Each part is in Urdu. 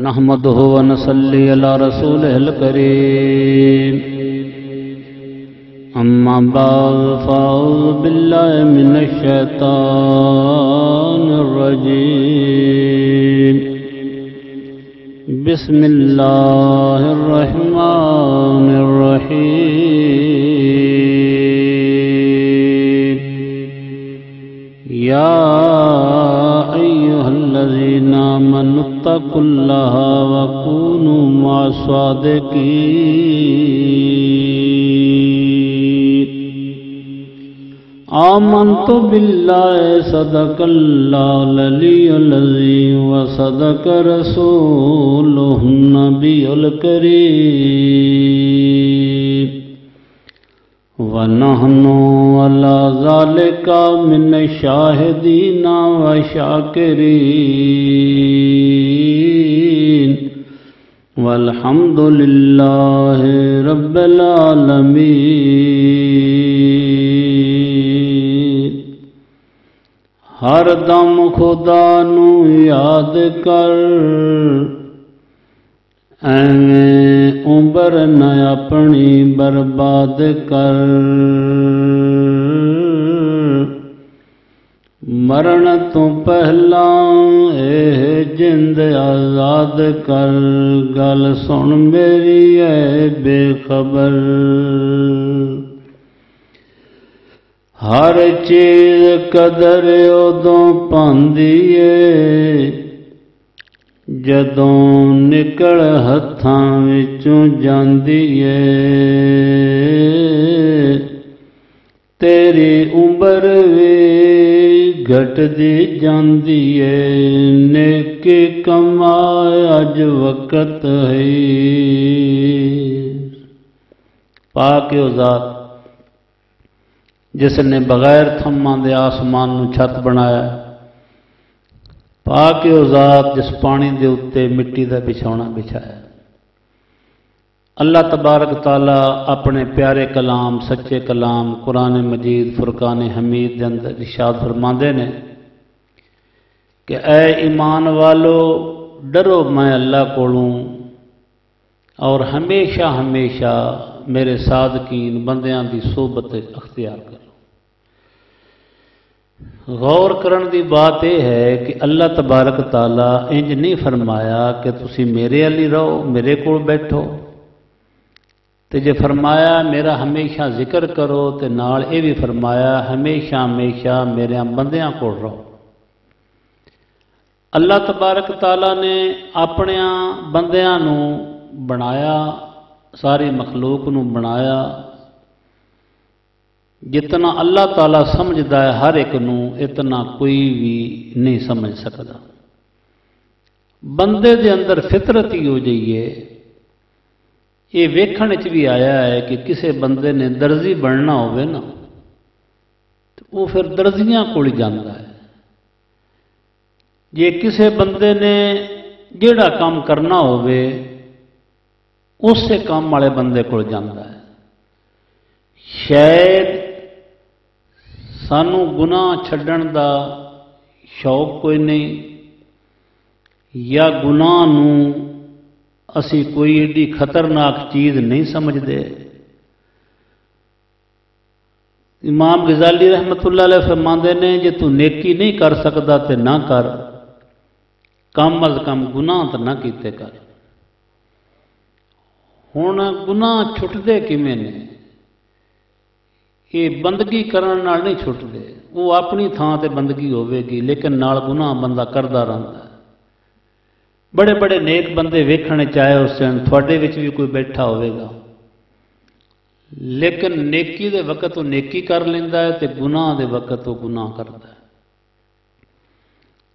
نحمده ونصلي على رسوله الكريم. أما بعد، فأعوذ بالله من الشيطان الرجيم. بسم الله الرحمن الرحيم. يا أيها الذين آمنوا اتقوا الله وكونوا مع الصادقين. آمنت بالله صدق الله العلي العظيم وصدق رسوله النبي الكريم. ونحن على ذلك من الشاهدين وشاكرين والحمد لله رب العالمين. ہر دم خدا نو یاد کر عمر نہ اپنی برباد کر مرن تو پہلا اے جند آزاد کر گل سن میری اے بے خبر ہر چیز قدر ادوں پاندی ਏ ਜਦੋਂ ਨਿਕਲ ਹੱਥਾਂ ਵਿੱਚੋਂ ਜਾਂਦੀ ਏ ਤੇਰੀ ਉਮਰ ਵੀ ਘਟਦੀ ਜਾਂਦੀ ਏ ਨੇਕੀ ਕਮਾ ਅੱਜ ਵਕਤ ਹੈ ਪਾਕ ਓ ਜ਼ਾਤ ਜਿਸ ਨੇ ਬਗੈਰ ਥੰਮਾਂ ਦੇ ਆਸਮਾਨ ਨੂੰ ਛੱਤ ਬਣਾਇਆ پا کے وہ ذات جس پانی دے اتے مٹی دا بچھونا بچھایا۔ اللہ تبارک تعالیٰ اپنے پیارے کلام، سچے کلام، قرآن مجید، فرقان حمید دے اندر ارشاد فرماندے نے کہ اے ایمان والو، ڈرو میں اللہ کولوں اور ہمیشہ ہمیشہ میرے صادقین، بندیاں دی صحبت اختیار کرو۔ غور کرن دی بات یہ ہے کہ اللہ تبارک تعالی انج نہیں فرمایا کہ تسی میرے علی رہو، میرے کو بیٹھو۔ تے جے فرمایا میرا ہمیشہ ذکر کرو، تے نال اے بھی فرمایا ہمیشہ ہمیشہ میرے بندیاں کول رہو۔ اللہ تبارک تعالی نے اپنے بندیاں نو بنایا، ساری مخلوق نو بنایا۔ جتنا اللہ تعالیٰ سمجھتا ہے ہر ایک نو، اتنا کوئی بھی نہیں سمجھ سکتا۔ بندے دے اندر فطرت ہی ہو جائیے یہ ویکھن چ بھی آیا ہے کہ کسے بندے نے درزی بننا ہوئے نا، تو وہ پھر درزیاں کو جانا ہے۔ جے کسے بندے نے جیڑا کام کرنا ہوئے اس سے کام والے بندے کو جانا ہے۔ شاید ਸਾਨੂੰ ਗੁਨਾਹ ਛੱਡਣ ਦਾ ਸ਼ੌਕ ਕੋਈ ਨਹੀਂ ਜਾਂ ਗੁਨਾਹ ਨੂੰ ਅਸੀਂ ਕੋਈ ਏਡੀ ਖਤਰਨਾਕ ਚੀਜ਼ ਨਹੀਂ ਸਮਝਦੇ امام غزالی رحمت اللہ علیہ فرماندے نے جی تو نیکی نہیں کر سکتا تے نہ کر، کم از کم گناہ تے نہ کیتے کر۔ ہن گناہ چھٹدے کیویں نے؟ ਇਹ ਬੰਦਗੀ ਕਰਨ ਨਾਲ ਨਹੀਂ ਛੁੱਟਦੇ। ਉਹ ਆਪਣੀ ਥਾਂ ਤੇ ਬੰਦਗੀ ਹੋਵੇਗੀ, ਲੇਕਿਨ ਨਾਲ ਗੁਨਾਹ ਬੰਦਾ ਕਰਦਾ ਰਹਿੰਦਾ ਬੜੇ ਬੜੇ ਨੇਕ ਬੰਦੇ ਵੇਖਣ ਚਾਹੇ ਉਸ ਦਿਨ ਤੁਹਾਡੇ ਵਿੱਚ ਵੀ ਕੋਈ ਬੈਠਾ ਹੋਵੇਗਾ। ਲੇਕਿਨ ਨੇਕੀ ਦੇ ਵਕਤ ਉਹ ਨੇਕੀ ਕਰ ਲੈਂਦਾ ਹੈ ਤੇ ਗੁਨਾਹ ਦੇ ਵਕਤ ਉਹ ਗੁਨਾਹ ਕਰਦਾ ਹੈ।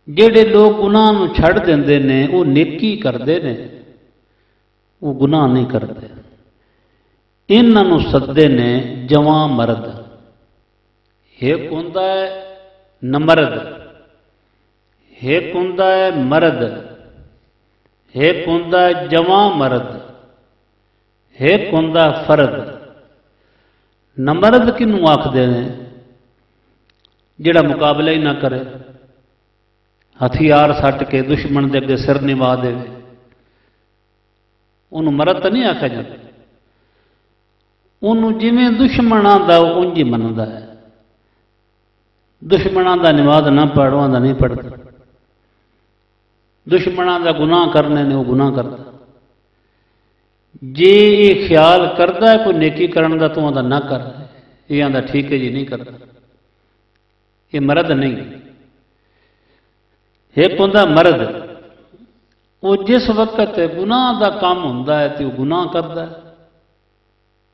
ਜਿਹੜੇ ਲੋਕ ਗੁਨਾਹ ਨੂੰ ਛੱਡ ਦਿੰਦੇ ਨੇ, ਉਹ ਨੇਕੀ ਕਰਦੇ ਨੇ, ਉਹ ਗੁਨਾਹ ਨਹੀਂ ਕਰਦੇ। انہوں سدے نے جواں مرد۔ ایک ہوں نمرد، ایک ہوں مرد، ایک ہوں جواں مرد، ایک ہوں فرد۔ نمرد کنوں آخر ہیں جڑا مقابلہ ہی نہ کرے، ہتھیار سٹ کے دشمن دے اگے سر نوا دے۔ انہوں مرد تو نہیں آخر جاتا۔ ਉਹਨੂੰ ਜਿਵੇਂ ਦੁਸ਼ਮਣਾਂ ਦਾ ਉਹ ਉਂਝ ਹੀ ਮੰਨਦਾ ਹੈ ਦੁਸ਼ਮਣਾਂ ਦਾ ਨਮਾਜ਼ ਨਾ ਪੜਵਾਂ ਦਾ ਨਹੀਂ ਪੜਦਾ ਦੁਸ਼ਮਣਾਂ ਦਾ ਗੁਨਾਹ ਕਰਨੇ ਨੇ ਉਹ ਗੁਨਾਹ ਕਰਦਾ ਜੇ ਇਹ ਖਿਆਲ ਕਰਦਾ ਹੈ ਕੋਈ ਨੇਕੀ ਕਰਨ ਦਾ ਤੂੰ ਉਹਦਾ ਨਾ ਕਰ ਇਹ ਆਂਦਾ ਠੀਕ ਹੈ ਜੀ ਨਹੀਂ ਕਰਦਾ ਇਹ ਮਰਦ ਨਹੀਂ ਇੱਕ ਹੁੰਦਾ ਮਰਦ ਉਹ ਜਿਸ ਵਕਤ ਗੁਨਾਹ ਦਾ ਕੰਮ ਹੁੰਦਾ ਹੈ ਤੇ ਉਹ ਗੁਨਾਹ ਕਰਦਾ ਹੈ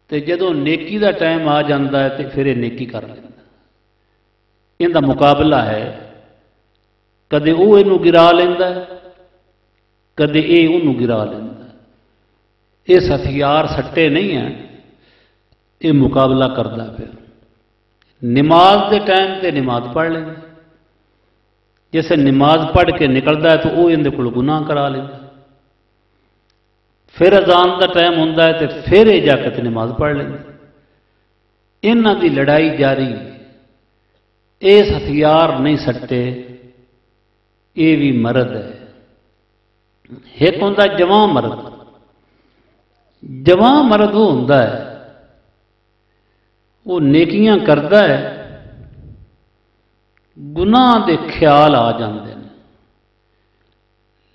ਤੇ ਜਦੋਂ ਨੇਕੀ ਦਾ ਟਾਈਮ ਆ ਜਾਂਦਾ ਹੈ ਤੇ ਫਿਰ ਇਹ ਨੇਕੀ ਕਰ ਲੈਂਦਾ ਇਹਦਾ ਮੁਕਾਬਲਾ ਹੈ ਕਦੇ ਉਹ ਇਹਨੂੰ ਗਿਰਾ ਲੈਂਦਾ ਕਦੇ ਇਹ ਉਹਨੂੰ ਗਿਰਾ ਲੈਂਦਾ ਇਹ ਹਥਿਆਰ ਸੱਟੇ ਨਹੀਂ ਹੈ ਇਹ ਮੁਕਾਬਲਾ ਕਰਦਾ ਫਿਰ ਨਮਾਜ਼ ਦੇ ਟਾਈਮ ਤੇ ਨਮਾਜ਼ ਪੜ੍ਹ ਲੈਂਦਾ ਜਿਸੇ ਨਮਾਜ਼ ਪੜ੍ਹ ਕੇ ਨਿਕਲਦਾ ਹੈ ਤਾਂ ਉਹ ਇਹਦੇ ਕੋਲ ਗੁਨਾਹ ਕਰਾ ਲੈਂਦਾ پھر ازان کا ٹائم ہوتا ہے تو پھر یہ جا کے نماز پڑھ لیں۔ یہاں دی لڑائی جاری، اس ہتھیار نہیں سٹے یہ بھی مرد ہے۔ ایک ہوں جواں مرد۔ جواں مرد وہ ہوں وہ نیکیاں کرتا ہے، گناہ دے خیال آ جاندے ہیں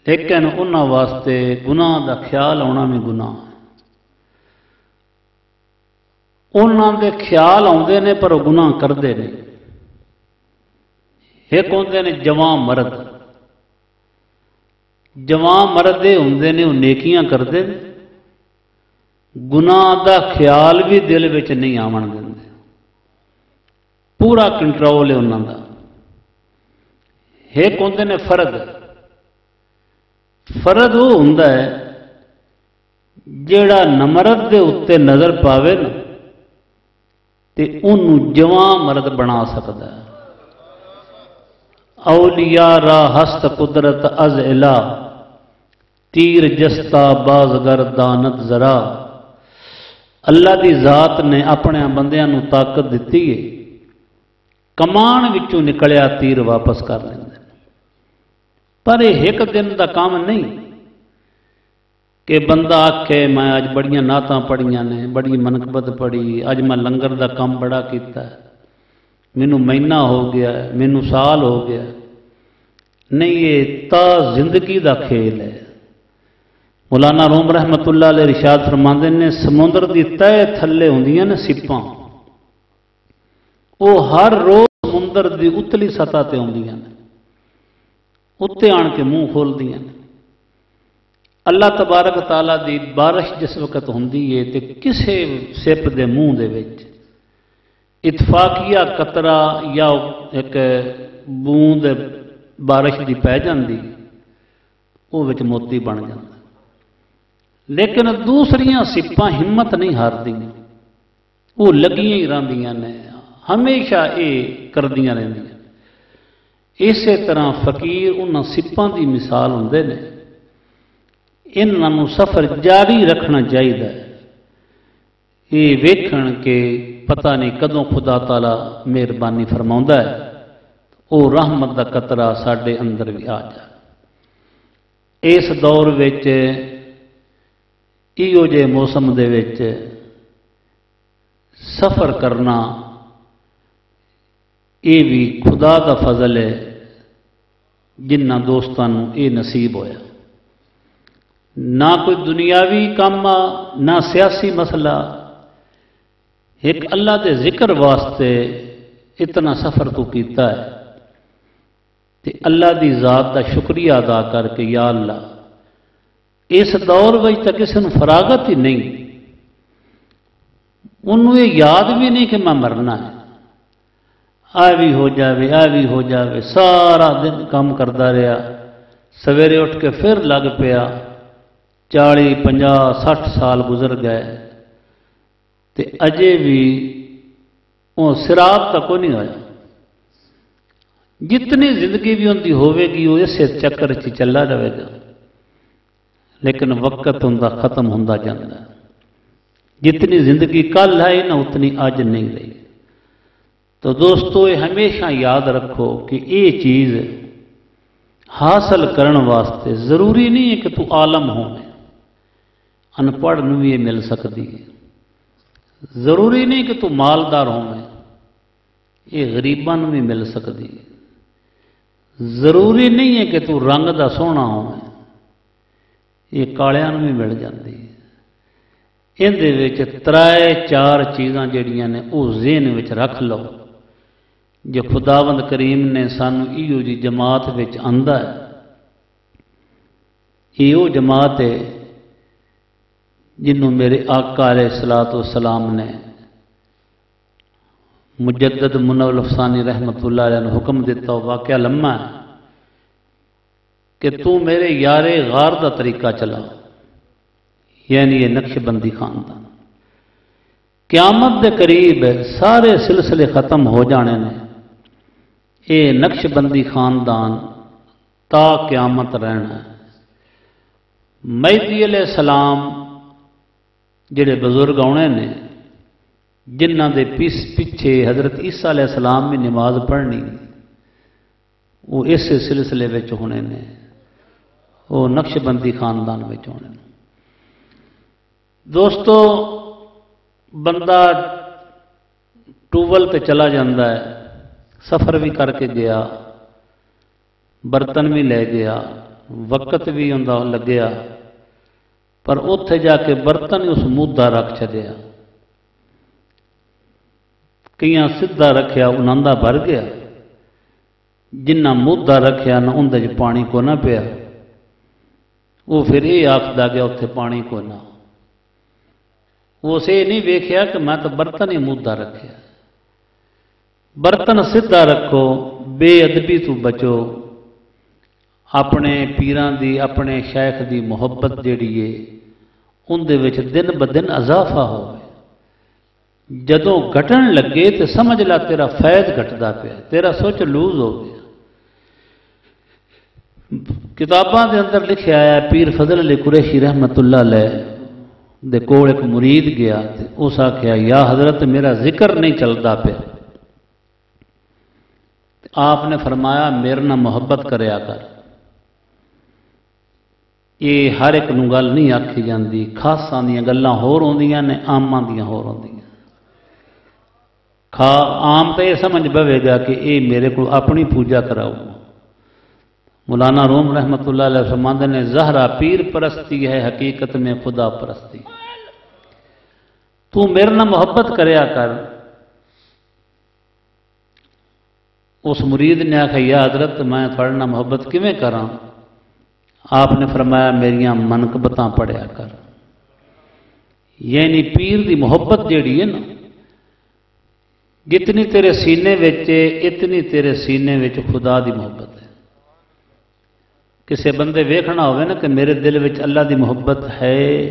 لیکن انہوں واسطے گناہ دا خیال آنا بھی گناہ انہوں دے خیال آتے ہیں پر وہ گناہ کرتے ہیں ایک ہوتے ہیں جواں مرد۔ جوان مرد یہ ہوں نے وہ نیکیاں کرتے ہیں گناہ دا خیال بھی دل وچ نہیں آن دیں پورا کنٹرول ہے انہوں کا ایک ہوتے ہیں فرد۔ فرد وہ ہوں جڑا نمرد کے اتنے نظر پاوے نا، تے ان جواں مرد بنا سکتا ہے۔ اولیاء را ہست قدرت از الا تیر جستا بازگر دانت ذرا اللہ دی ذات نے اپنے بندیاں نو طاقت دیتی ہے۔ کمان وچوں نکلیا تیر واپس کر لیں پر یہ ایک دن دا کام نہیں کہ بندہ آکھے میں اج بڑیاں نعتاں پڑھیاں نے، بڑی منقبت پڑھی اج میں لنگر دا کام بڑا کیتا ہے۔ مینوں مہینہ ہو گیا ہے، مینوں سال ہو گیا ہے۔ نہیں، یہ تا زندگی دا کھیل ہے۔ مولانا روم رحمت اللہ علیہ رشاد فرماندے نے، سمندر دی تہ تھلے ہوندیاں نے سپاں۔ وہ ہر روز سمندر دی اتلی سطح تے ہوندیاں نے۔ ਉੱਤੇ ਆਣ ਕੇ ਮੂੰਹ ਖੋਲਦੀਆਂ ਨੇ ਅੱਲਾਹ ਤਬਾਰਕ ਤਾਲਾ ਦੀ ਬਾਰਿਸ਼ ਜਿਸ ਵਕਤ ਹੁੰਦੀ ਏ ਤੇ ਕਿਸੇ ਸਿੱਪ ਦੇ ਮੂੰਹ ਦੇ ਵਿੱਚ ਇਤਫਾਕੀਆ ਕਤਰਾ ਜਾਂ ਇੱਕ ਬੂੰਦ ਬਾਰਿਸ਼ ਦੀ ਪੈ ਜਾਂਦੀ ਉਹ ਵਿੱਚ ਮੋਤੀ ਬਣ ਜਾਂਦਾ ਲੇਕਿਨ ਦੂਸਰੀਆਂ ਸਿੱਪਾਂ ਹਿੰਮਤ ਨਹੀਂ ਹਾਰਦੀਆਂ ਉਹ ਲੱਗੀਆਂ ਹੀ ਰਹਿੰਦੀਆਂ ਨੇ ਹਮੇਸ਼ਾ ਇਹ ਕਰਦੀਆਂ ਰਹਿੰਦੀਆਂ اسی طرح فقیر انہوں سپاں دی مثال ہوں نے انہوں سفر جاری رکھنا چاہیے یہ ویکھن کے پتہ نہیں کدوں خدا تعالی مہربانی فرما ہے وہ رحمت کا قطرہ سڈے اندر بھی آ جائے اس دور وچ ایو جے موسم دے وچ سفر کرنا یہ بھی خدا کا فضل ہے ਜਿਨ੍ਹਾਂ ਦੋਸਤਾਂ ਨੂੰ ਇਹ ਨਸੀਬ ਹੋਇਆ ਨਾ ਕੋਈ ਦੁਨਿਆਵੀ ਕੰਮ ਆ ਨਾ ਸਿਆਸੀ ਮਸਲਾ ਇੱਕ ਅੱਲਾ ਦੇ ਜ਼ਿਕਰ ਵਾਸਤੇ ਇਤਨਾ ਸਫ਼ਰ ਤੂੰ ਕੀਤਾ ਹੈ ਤੇ ਅੱਲਾ ਦੀ ਜ਼ਾਤ ਦਾ ਸ਼ੁਕਰੀਆ ਅਦਾ ਕਰਕੇ ਯਾ ਅੱਲਾ ਇਸ ਦੌਰ ਵਿੱਚ ਤਾਂ ਕਿਸੇ ਨੂੰ ਫਰਾਗਤ ਹੀ ਨਹੀਂ ਉਹਨੂੰ ਇਹ ਯਾਦ ਵੀ ਨਹੀਂ ਕਿ ਮੈਂ ਮਰਨਾ ਹੈ آ بھی ہو جاوے، آ بھی ہو جاوے۔ سارا دن کام کرتا رہا سویرے اٹھ کے پھر لگ پیا۔ چالی، پنجا، سٹھ سال گزر گئے۔ تے اجے بھی وہ سراب تک نہیں آیا۔ جتنی زندگی بھی ان کی ہوے گی وہ اسے چکر چ چلا جائے گا۔ لیکن وقت ہوں ختم ہوں جانا جتنی زندگی کل ہے نہ اتنی اج نہیں رہی۔ تو دوستو، یہ ہمیشہ یاد رکھو کہ یہ چیز حاصل کرن واسطے ضروری نہیں ہے کہ تو عالم ہو ان پڑھ یہ مل سکتی ہے۔ ضروری نہیں کہ تو مالدار ہو یہ غریباں بھی مل سکتی ہے۔ ضروری نہیں ہے کہ تو رنگ دا سونا ہو یہ کالیاں بھی مل جاتی ہے۔ اندر ترائے چار چیزاں جڑیاں نے وہ ذہن رکھ لو۔ ਜੇ ਖੁਦਾਵੰਦ ਕਰੀਮ ਨੇ ਸਾਨੂੰ ਇਹੋ ਜੀ ਜਮਾਤ ਵਿੱਚ ਆਂਦਾ ਹੈ، ਇਹੋ ਜਮਾਤ ਹੈ ਜਿਹਨੂੰ ਮੇਰੇ ਆਕਾ ਅਲੈਹ ਸਲਾਤ ਵਸਲਾਮ مجدد منول افسانی رحمت اللہ علیہ نے حکم دیتا ہو واقعہ لمحہ ہے کہ تو میرے یار غار دا طریقہ چلا یعنی یہ نقش بندی خاندان قیامت دے قریب سارے سلسلے ختم ہو جانے نے یہ نقش بندی خاندان، تا قیامت رہنا ہے۔ مہدی علیہ السلام جڑے بزرگ آنے نے جنہ دے پیس پیچھے حضرت عیسیٰ علیہ السلام بھی نماز پڑھنی، وہ اس سلسلے میں ہونے نے، وہ نقش بندی خاندان میں ہونے نے۔ دوستو، بندہ ٹوول پہ چلا جاندہ ہے۔ سفر بھی کر کے گیا، برتن بھی لے گیا، وقت بھی انہوں لگیا، پر اتے جا کے برتن اس مودہ رکھ چڑیا کئی سیدھا رکھیا انہوں بھر گیا۔ جنہ مودہ رکھیا نہ اندر پانی کو نہ پیا۔ وہ پھر یہ آختا گیا اتنے پانی کو نہ۔ وہ اسے نہیں بیکھیا کہ میں تو برتن ہی مدہ رکھیا۔ برتن سیدھا رکھو، بے ادبی تو بچو۔ اپنے پیران دی، اپنے شیخ دی محبت جیڑی ہے، ان دے وچھ دن ب دن اضافہ ہو جدو گھٹن لگے تے سمجھ لا تیرا فیض گھٹدا پیا، تیرا سوچ لوز ہو گیا۔ کتابان دے اندر لکھے ہے پیر فضل علی قریشی رحمت اللہ لے دے کول ایک مرید گیا تے اس آکھیا، یا حضرت میرا ذکر نہیں چلدا پہ آپ نے فرمایا، میرے نہ محبت کریا کر۔ یہ ہر ایک نگل گل نہیں آکھی جاندی خاصاں دیاں ہو ہور دیاں نے عاماں دیاں ہور ہوندیاں۔ خا عام پہ یہ سمجھ بوے گا کہ اے میرے کو اپنی پوجا کراؤ۔ مولانا روم رحمت اللہ علیہ وسلم نے، زہرا پیر پرستی ہے، حقیقت میں خدا پرستی۔ تو میرے نہ محبت کریا کر اس مرید نے آخر یا حضرت، میں تھوڑنا محبت کیویں کراں؟ آپ نے فرمایا میری منقبتاں پڑھیا کر۔ یعنی پیر دی محبت جیڑی ہے نا، جتنی تیرے سینے ویچے اتنی تیرے سینے ویچے خدا دی محبت ہے۔ کسے بندے ویکھنا ہوئے نا کہ میرے دل ویچے اللہ دی محبت ہے،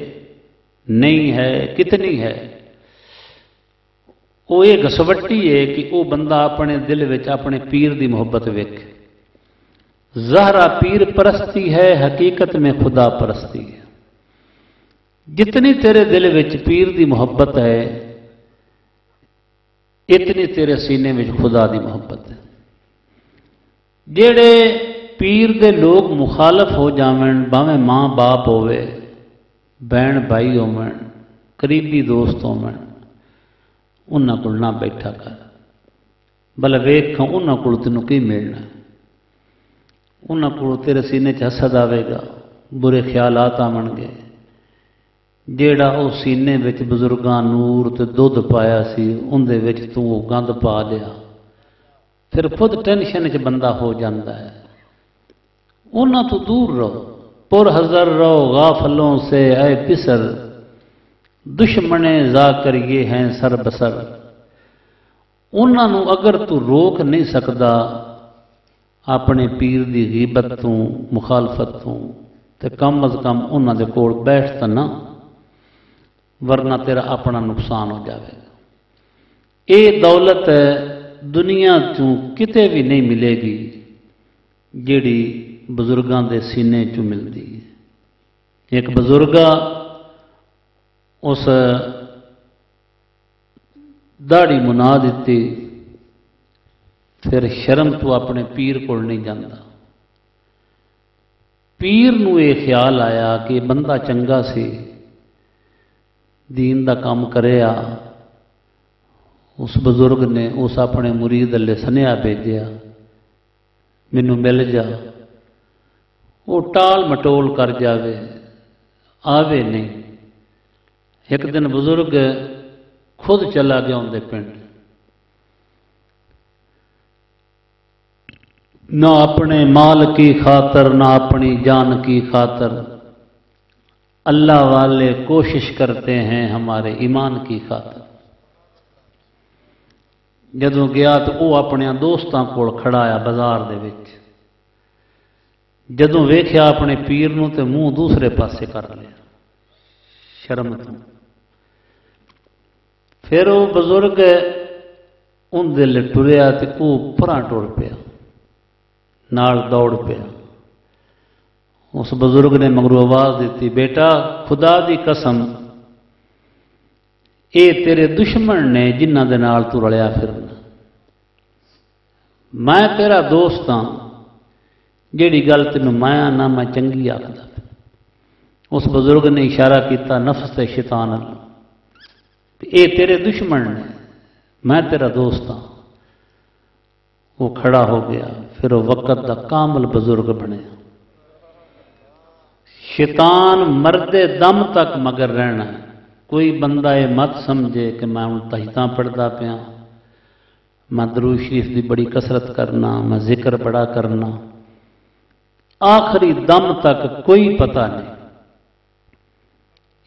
نہیں ہے، کتنی ہے وہ یہ گسوٹی ہے کہ وہ بندہ اپنے دل ਵਿੱਚ اپنے پیر دی محبت ویک زہرا پیر پرستی ہے حقیقت میں خدا پرستی ہے جتنی تیرے دل وچ پیر دی محبت ہے اتنی تیرے سینے وچ خدا دی محبت ہے جڑے پیر دے لوگ مخالف ہو جاون باویں ماں باپ ہوے بہن بھائی ہومن قریبی دوست ہومن ਉਹਨਾਂ ਕੋਲ ਨਾ ਬੈਠਾ ਕਰ ਬਲ ਵੇਖਾਂ ਉਹਨਾਂ ਕੋਲ ਤੈਨੂੰ ਕੀ ਮਿਲਣਾ ਉਹਨਾਂ ਕੋਲ ਤੇਰੇ ਸੀਨੇ 'ਚ ਹਸਦ ਆਵੇਗਾ ਬੁਰੇ ਖਿਆਲਾਤ ਆਵਣਗੇ ਜਿਹੜਾ ਉਹ ਸੀਨੇ ਵਿੱਚ ਬਜ਼ੁਰਗਾਂ ਨੂਰ ਤੇ ਦੁੱਧ ਪਾਇਆ ਸੀ ਉਹਦੇ ਵਿੱਚ ਤੂੰ ਉਹ ਗੰਦ ਪਾ ਲਿਆ ਫਿਰ ਖੁਦ ਟੈਨਸ਼ਨ 'ਚ ਬੰਦਾ ਹੋ ਜਾਂਦਾ ਹੈ ਉਹਨਾਂ ਤੋਂ ਦੂਰ ਰਹੋ ਪੁਰ ਹਜ਼ਰ ਰਹੋ ਗਾਫਲੋਂ ਸੇ ਐ دشمنے زا کر یہ ہیں سر بسر۔ انہوں اگر تو روک نہیں سکتا اپنے پیر دی غیبت تو مخالفت تو تے کم از کم انہوں دے کول بیٹھ تا نہ، ورنہ تیرا اپنا نقصان ہو جاوے گا۔ اے دولت دنیا چوں کتے بھی نہیں ملے گی، جیڑی بزرگاں دے سینے چ ملتی ایک بزرگا اس داڑی منا دیتی، پھر شرم تو اپنے پیر کو نہیں جانا پیر نو یہ خیال آیا کہ بندہ چنگا سی، دین دا کام کرے آ۔ اس بزرگ نے اس اپنے مرید الے سنیا بھیجیا مینو مل جا۔ وہ ٹال مٹول کر جاوے، آوے نہیں۔ ایک دن بزرگ خود چلا گیا اندر پنڈ۔ نہ اپنے مال کی خاطر، نہ اپنی جان کی خاطر۔ اللہ والے کوشش کرتے ہیں ہمارے ایمان کی خاطر۔ جدو گیا تو وہ اپنے دوستوں کو کھڑایا بازار دے جدوں ویخیا اپنے پیر نو تے منہ دوسرے پاسے کر لیا۔ شرم تو پھر وہ بزرگ ان دل ٹریا تو وہ پرا ٹر پیا، نال دوڑ پیا۔ اس بزرگ نے مگرو آواز دیتی، بیٹا، خدا دی قسم، اے تیرے دشمن نے جنہ دے نال تو رلیا پھرنا۔ میں تیرا دوست ہاں جیڑی گل تینوں مایا نہ میں چنگی آخر اس بزرگ نے اشارہ کیتا، نفس تے شیطان اے تیرے دشمن نے میں تیرا دوست ہاں۔ وہ کھڑا ہو گیا، پھر وہ وقت دا کامل بزرگ بنے۔ شیطان مرد دم تک مگر رہنا ہے۔ کوئی بندہ یہ مت سمجھے کہ میں ہوں تہتاں پڑھتا پیا۔ میں درو شریف دی بڑی کسرت کرنا، میں ذکر بڑا کرنا۔ آخری دم تک کوئی پتہ نہیں۔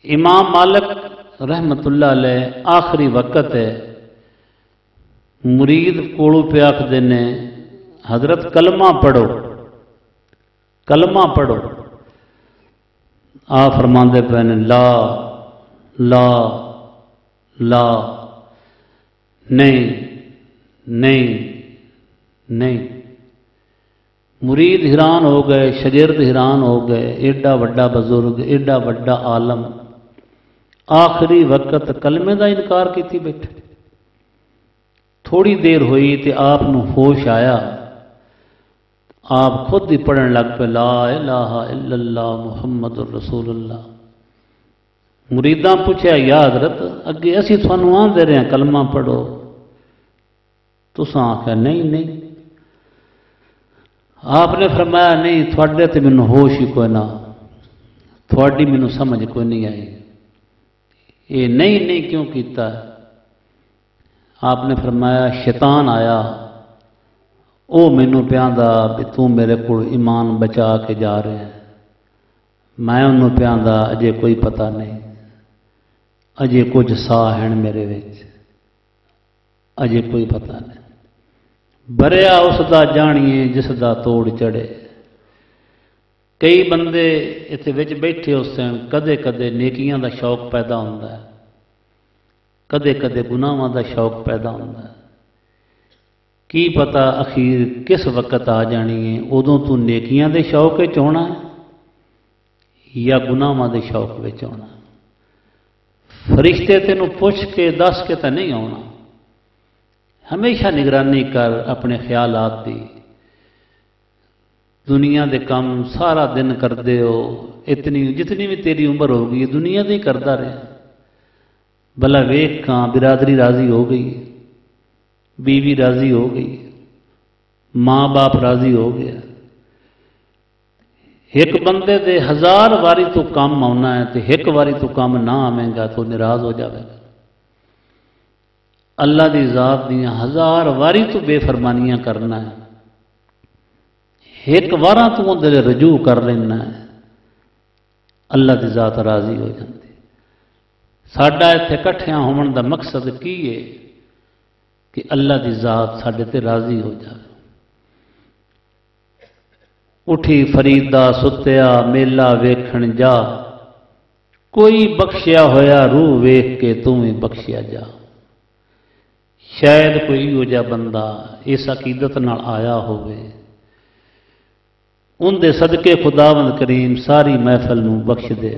امام مالک رحمت اللہ علیہ، آخری وقت ہے۔ مرید کوڑو پہ آخ دینے حضرت کلمہ پڑھو۔ کلمہ پڑھو۔ آ فرماندے پہ لا لا لا۔ نہیں نہیں نہیں۔ مرید حیران ہو گئے شگرد حیران ہو گئے، ایڈا وڈا بزرگ، ایڈا وڈا عالم۔ آخری وقت کلمے دا انکار کیتی بیٹھے۔ تھوڑی دیر ہوئی تو آپ ہوش آیا۔ آپ خود ہی پڑھن لگ پہ لا الہ الا اللہ محمد الرسول اللہ۔ مریداں پوچھا یا حضرت، اگے اسی تھانوں آن دے رہے ہیں، کلمہ پڑھو۔ تو آخیا نہیں نہیں۔ آپ نے فرمایا، نہیں، تھوڑے تو مینو ہوش ہی کوئی نہ۔ تھوڑی مینو سمجھ کوئی نہیں آئی۔ یہ نہیں نہیں کیوں کیتا ہے؟ آپ نے فرمایا، شیطان آیا۔ وہ مینو پیا بھی تیرے کو ایمان بچا کے جا رہے ہیں۔ میں انہوں پیا اجے کوئی پتہ نہیں۔ اجے کچھ سا ہیں میرے اجے کوئی پتہ نہیں۔ بریا اس دا جانیے جس دا توڑ چڑھے۔ کئی بندے اتنے بیٹھے اس دن کدے کدے نیکیاں دا شوق پیدا ہوتا ہے کدے کدے گناواں دا شوق پیدا ہوتا ہے کی پتا اخیر کس وقت آ جانی ہے ادوں تو نیکیاں دے شوق ہونا یا گناواں دے شوق ہونا فرشتے تینوں پوچھ کے دس کے تو نہیں آنا ہمیشہ نگرانی کر اپنے خیالات دی دنیا دے کام سارا دن کرتے ہو، اتنی، جتنی بھی تیری عمر ہوگی دنیا دے کرتا رہے۔ بلا ویخ کان برادری راضی ہو گئی، بیوی راضی ہو گئی، ماں باپ راضی ہو گیا۔ ایک بندے دے ہزار واری تو کام آنا ہے تو ایک واری تو کام نہ آئے گا تو ناراض ہو جائے گا اللہ دی ذات دیا ہزار واری تو بے فرمانیاں کرنا ہے۔ ایک بار تو اندر رجوع کر لینا ہے۔ اللہ دی ذات راضی ہو جاتی ساڈا اتنے کٹھیا ہونے دا مقصد کی ہے کہ اللہ دی ذات سڈے تے راضی ہو جائے۔ اٹھی فریدا ستیا میلا ویکھن جا۔ کوئی بخشیا ہویا روح ویخ کے تم بخشیا جا۔ شاید کوئی ہو جا بندہ اس عقیدت نال آیا ہوئے ان دے صدقے خداوند کریم ساری محفل نو بخش دے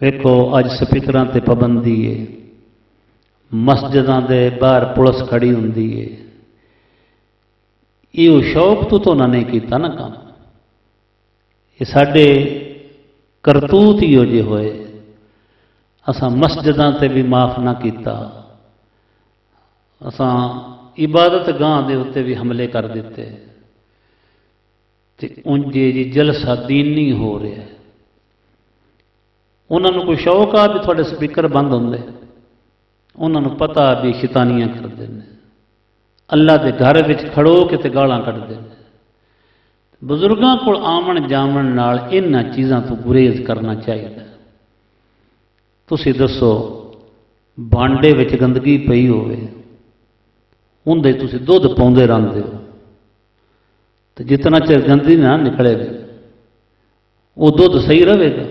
ویکھو، اج سپیکراں تے پابندی ہے۔ مسجداں دے باہر پولیس کھڑی ہوندی ہے۔ ایو شوق تو تو نہ نہیں کیتا نا کام یہ ساڈے کرتوت ہی ہو جے ہوئے۔ اساں مسجداں تے بھی معاف نہ کیتا۔ اساں عبادت گاہ دے اوتے بھی حملے کر دیتے۔ ਤੇ ਉਂਝੇ ਜੀ ਜਲਸਾ ਦੀਨੀ ਹੋ ਰਿਹਾ। ਉਹਨਾਂ ਨੂੰ ਕੋਈ ਸ਼ੌਕ ਆ ਵੀ ਤੁਹਾਡੇ ਸਪੀਕਰ ਬੰਦ ਹੁੰਦੇ। ਉਹਨਾਂ ਨੂੰ ਪਤਾ ਵੀ ਸ਼ੈਤਾਨੀਆਂ ਕਰਦੇ ਨੇ ਅੱਲਾ ਦੇ ਘਰ ਵਿੱਚ ਖੜੋ ਕੇ ਤੇ ਗਾਲਾਂ ਕੱਢਦੇ ਨੇ ਬਜ਼ੁਰਗਾਂ ਕੋਲ ਆਵਣ ਜਾਵਣ ਨਾਲ ਇਹਨਾਂ ਚੀਜ਼ਾਂ ਤੋਂ ਗੁਰੇਜ਼ ਕਰਨਾ ਚਾਹੀਦਾ। ਤੁਸੀਂ ਦੱਸੋ ਬਾਂਡੇ ਵਿੱਚ ਗੰਦਗੀ ਪਈ ਹੋਵੇ, ਉਹਦੇ ਤੁਸੀਂ ਦੁੱਧ ਪਾਉਂਦੇ ਰਹਿੰਦੇ ਹੋ। تو جتنا چر گندی نہ نکلے گی وہ دھد صحیح رہے گا۔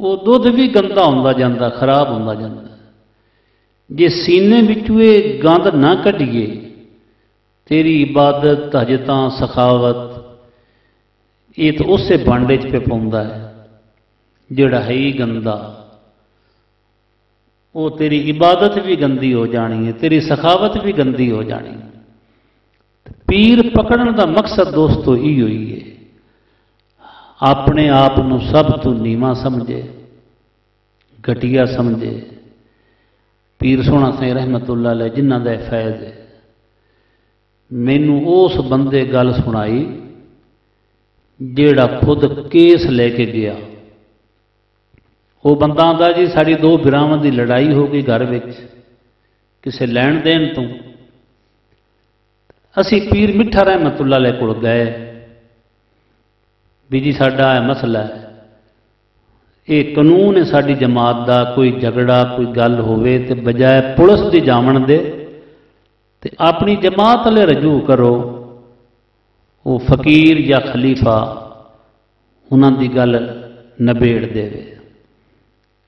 وہ دھد بھی گندا ہوں جانا خراب ہوں جانا جی سینے بچوے گند نہ کٹیے تیری عبادت حجتاں سخاوت، یہ تو اسے بانڈے پہ پاؤندا ہے جڑا ہی گندہ وہ تیری عبادت بھی گندی ہو جانی ہے، تیری سخاوت بھی گندی ہو جانی ہے۔ پیر پکڑ کا مقصد دوستوں ہی ہوئی ہے۔ اپنے آپ سب تو نیواں سمجھے گٹییا سمجھے۔ پیر سونا سر رحمت اللہ لے جانا دفد ہے۔ منوں اس بندے گل سنائی جا خود کیس لے کے گیا۔ وہ بندہ آ جی ساری دو لڑائی ہو گئی گھر کسی لین دین تو۔ اسی پیر میٹھا رحمت اللہ گئے۔ بی جی ساڑھا ہے مسئلہ ہے۔ یہ قانون ہے ساری جماعت دا، کوئی جگڑا کوئی گل ہوئے تے بجائے پوس دی جامن دے، تے اپنی جماعت لے رجوع کرو۔ وہ فقیر یا خلیفہ انہوں دی گل نبیڑ دے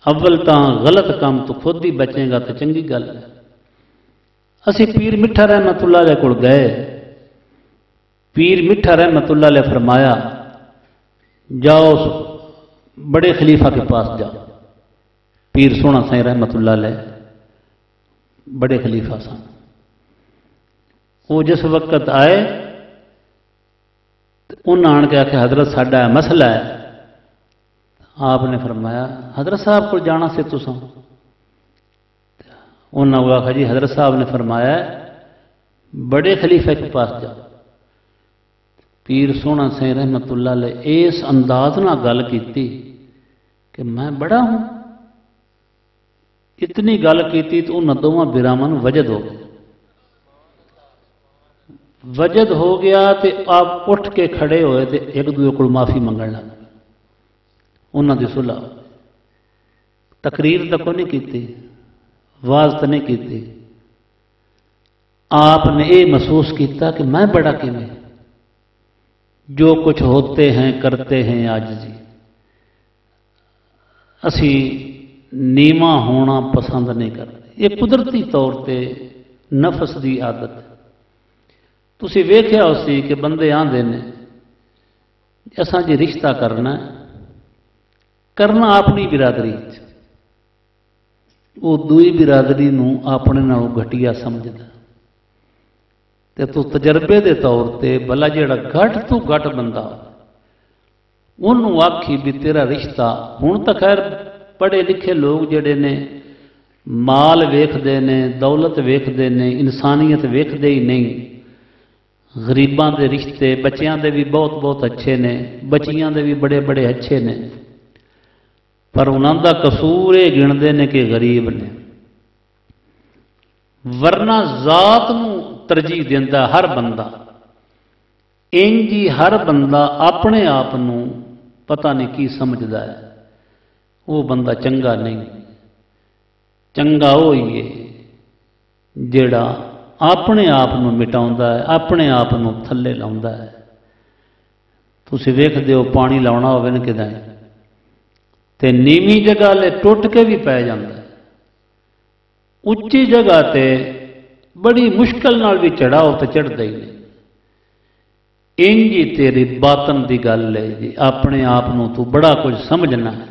اول تاں غلط کام تو خود دی بچیں گا تو چنگی گل ہے۔ اسی پیر مٹھا رحمت اللہ علیہ کو گئے۔ پیر مٹھا رحمت اللہ علیہ فرمایا، جاؤ بڑے خلیفہ کے پاس جاؤ۔ پیر سونا سائیں رحمت اللہ علیہ بڑے خلیفہ سن۔ وہ جس وقت آئے ان آن کے آخر حضرت ساڈا مسئلہ ہے۔ آپ نے فرمایا، حضرت صاحب کو جانا سے تو سن۔ انہوں نے کہا جی حضرت صاحب نے فرمایا بڑے خلیفہ کے پاس جا۔ پیر سونا سین رحمت اللہ لے اس انداز نہ گل کیتی کہ میں بڑا ہوں۔ اتنی گل کیتی تو ان دونوں برامن وجد ہو گئے۔ وجد ہو گیا تو آپ اٹھ کے کھڑے ہوئے تو ایک دوسرے کو معافی منگن لگ انہوں نے سلا تقریر تک نہیں کیتی۔ ਵਾਜ਼ نہیں کی آپ نے یہ محسوس کیتا کہ میں بڑا کیویں؟ جو کچھ ہوتے ہیں، کرتے ہیں آج جی۔ اسی نیما ہونا پسند نہیں کرتے۔ یہ قدرتی طور پہ نفس دی عادت ہے۔ تھی ویخیا اسی کہ بندے آدھے نے اسان جی رشتہ کرنا کرنا اپنی برادری ਉਹ ਦੂਈ ਬਿਰਾਦਰੀ ਨੂੰ ਆਪਣੇ ਨਾਲੋਂ ਘਟੀਆ ਸਮਝਦਾ। ਤੇ ਤੂੰ ਤਜਰਬੇ ਦੇ ਤੌਰ ਤੇ ਭਲਾ ਜਿਹੜਾ ਘੱਟ ਤੋਂ ਘੱਟ ਬੰਦਾ ਉਹਨੂੰ ਆਖੀ ਵੀ ਤੇਰਾ ਰਿਸ਼ਤਾ ਹੁਣ ਤਾਂ ਖੈਰ ਪੜ੍ਹੇ ਲਿਖੇ ਲੋਕ ਜਿਹੜੇ ਨੇ, ਮਾਲ ਵੇਖਦੇ ਨੇ, ਦੌਲਤ ਵੇਖਦੇ ਨੇ, ਇਨਸਾਨੀਅਤ ਵੇਖਦੇ ਹੀ ਨਹੀਂ। ਗਰੀਬਾਂ ਦੇ ਰਿਸ਼ਤੇ ਬੱਚਿਆਂ ਦੇ ਵੀ ਬਹੁਤ ਬਹੁਤ ਅੱਛੇ ਨੇ, ਬੱਚੀਆਂ ਦੇ ਵੀ ਬੜੇ ਬੜੇ ਅੱਛੇ ਨੇ। ਪਰ ਉਹਨਾਂ ਦਾ ਕਸੂਰ ਇਹ ਗਿਣਦੇ ਨੇ ਕਿ ਗਰੀਬ ਨੇ। ਵਰਨਾ ਜ਼ਾਤ ਨੂੰ ਤਰਜੀਹ ਦਿੰਦਾ ਹਰ ਬੰਦਾ। ਇੰਜ ਹੀ ਹਰ ਬੰਦਾ ਆਪਣੇ ਆਪ ਨੂੰ ਪਤਾ ਨਹੀਂ ਕੀ ਸਮਝਦਾ ਹੈ। ਉਹ ਬੰਦਾ ਚੰਗਾ ਨਹੀਂ। ਚੰਗਾ ਉਹ ਹੀ ਹੈ ਜਿਹੜਾ ਆਪਣੇ ਆਪ ਨੂੰ ਮਿਟਾਉਂਦਾ ਹੈ, ਆਪਣੇ ਆਪ ਨੂੰ ਥੱਲੇ ਲਾਉਂਦਾ ਹੈ। ਤੁਸੀਂ ਵੇਖਦੇ ਹੋ ਪਾਣੀ ਲਾਉਣਾ ਹੋਵੇ ਨਾ ਕਿਦਾਂ। ਤੇ ਨੀਵੀਂ ਜਗ੍ਹਾ ਲੈ ਟੁੱਟ ਕੇ ਵੀ ਪੈ ਜਾਂਦਾ ਉੱਚੀ ਜਗ੍ਹਾ ਤੇ ਬੜੀ ਮੁਸ਼ਕਲ ਨਾਲ ਵੀ ਚੜਾਓ ਤੇ ਚੜਦਾ ਹੀ ਨਹੀਂ ਇੰਜ ਹੀ ਤੇਰੀ ਬਾਤਨ ਦੀ ਗੱਲ ਹੈ ਜੀ ਆਪਣੇ ਆਪ ਨੂੰ ਤੂੰ ਬੜਾ ਕੁਝ ਸਮਝਣਾ ਹੈ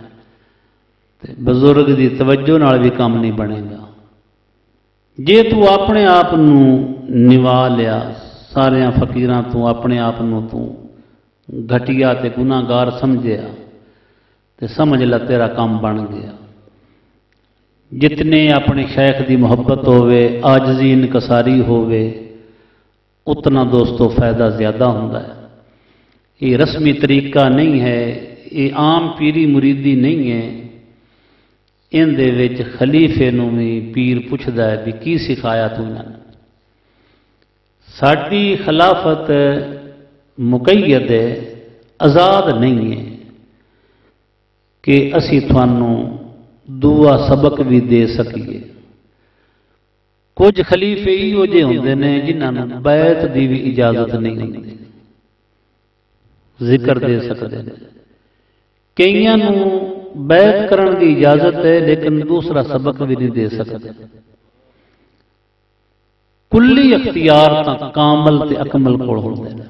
ਤੇ ਬਜ਼ੁਰਗ ਦੀ ਤਵੱਜੋ ਨਾਲ ਵੀ ਕੰਮ ਨਹੀਂ ਬਣੇਗਾ ਜੇ ਤੂੰ ਆਪਣੇ ਆਪ ਨੂੰ ਨਿਵਾ ਲਿਆ ਸਾਰਿਆਂ ਫਕੀਰਾਂ ਤੋਂ ਆਪਣੇ ਆਪ ਨੂੰ ਤੂੰ ਘਟਿਆ ਤੇ ਗੁਨਾਹਗਾਰ ਸਮਝਿਆ تو سمجھ لا تیرا کام بن گیا۔ جتنے اپنے شیخ دی محبت ہوے آجزی انکساری ہوے اتنا دوستو فائدہ زیادہ ہوں یہ رسمی طریقہ نہیں ہے، یہ عام پیری مریدی نہیں ہے۔ ان دے وچ خلیفے نو بھی پیر پوچھتا ہے بھی کی سکھایا تو ساری خلافت مقید ہے، آزاد نہیں ہے۔ کہ اسی تھانوں دعا سبق بھی دے سکیے۔ کچھ خلیفے ہو جے ہوں نے جنہاں بیعت دیوی بھی اجازت نہیں ہوندی۔ ذکر دے سکتے ہیں کئیاں نوں بیعت کرن دی اجازت ہے لیکن دوسرا سبق بھی نہیں دے سکتے کلی اختیار تا کامل تے اکمل کھوڑ ہوں دینے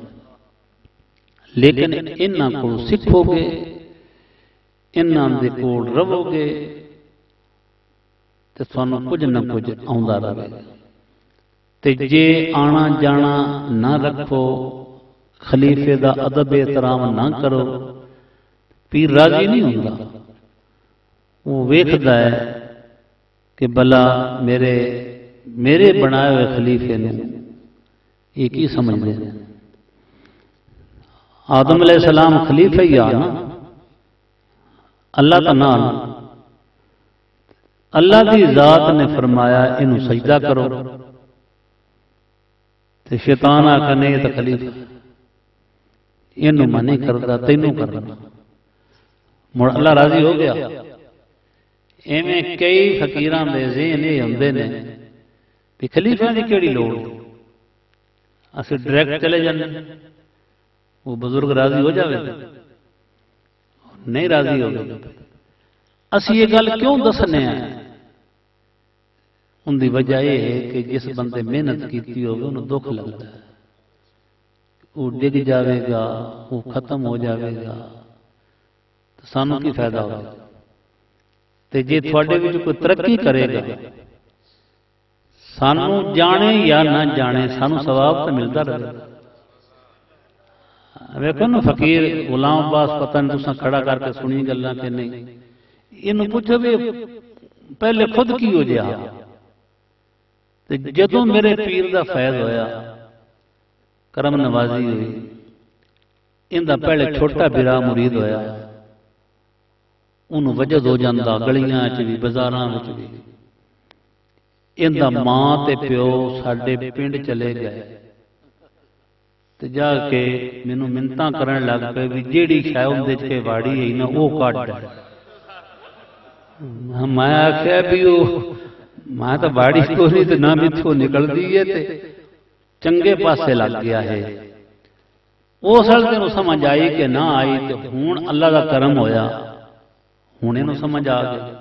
لیکن انہاں کو سکھو گے انہاں دے کوڑ رو گے تے تھانوں کچھ نہ کچھ آندا رہے۔ گے تے جے آنا جانا نہ رکھو خلیفے دا عدب اعترام نہ کرو۔ پیر راجی نہیں ہوں گا وہ ویکھدا ہے کہ بلا میرے میرے بنائے ہوئے خلیفے نے ایک ہی سمجھ دے آدم علیہ السلام خلیفہ ہی آنا اللہ کا نام اللہ کی ذات نے فرمایا یہ سجدہ کرو. تے شیطان آ نے یہ تکلیف یہ منع کرتا، تینوں کرنا. مڑ اللہ راضی ہو گیا۔ ایویں کئی فقیران دے ذہن یہ آتے نے کہ خلیفہ دی کیڑی لوڑ؟ اصل ڈائریکٹ چلے جانے، وہ بزرگ راضی ہو جاوے۔ نہیں راضی ہو اسی یہ گل کیوں دسنے ہیں؟ ان دی وجہ یہ ہے کہ جس بندے محنت کیتی ہوگی انہوں دکھ لگتا ہے۔ وہ ڈگ جاوے گا، وہ ختم ہو جاوے گا۔ تو سانوں کی فائدہ ہوگا؟ تو جی تھوڑے وچ کوئی ترقی کرے گا سانوں جانے یا نہ جانے سانوں ثواب تو ملتا رہے گا۔ اب ایک انہوں فقیر غلام باس پتہ انہوں سے کھڑا کر کے سنی گا اللہ کے نہیں۔ انہوں پوچھے بھی پہلے خود کی ہو جیا جدو میرے پیر دا فیض ہویا، کرم نوازی ہوئی ایندا پہلے چھوٹا بیرا مرید ہویا۔ انہوں وجد ہو جاندہ گڑیاں وچ بزاراں بازاراں وچ بھی ماں تے پیو ساڑے پینڈ چلے گئے۔ ਤੇ ਜਾ ਕੇ ਮੈਨੂੰ ਮਿੰਤਾਂ ਕਰਨ ਲੱਗ ਪਏ ਵੀ ਜਿਹੜੀ ਸ਼ੈ ਉਹਦੇ 'ਚ ਵਾੜੀ ਹੈ ਨਾ ਉਹ ਕੱਢ ਮੈਂ ਆਖਿਆ ਵੀ ਉਹ ਮੈਂ ਤਾਂ ਬਾੜੀ ਕੋ ਨਹੀਂ ਤੇ ਨਾ ਮਿੱਥੋਂ ਨਿਕਲਦੀ ਏ ਤੇ ਚੰਗੇ ਪਾਸੇ ਲੱਗ ਗਿਆ ਹੈ ਉਸ ਹਲਕੇ ਨੂੰ ਸਮਝ ਆਈ ਕਿ ਨਾ ਆਈ ਤੇ ਹੁਣ ਅੱਲਾ ਦਾ ਕਰਮ ਹੋਇਆ ਹੁਣ ਇਹਨੂੰ ਸਮਝ ਆ ਗਈ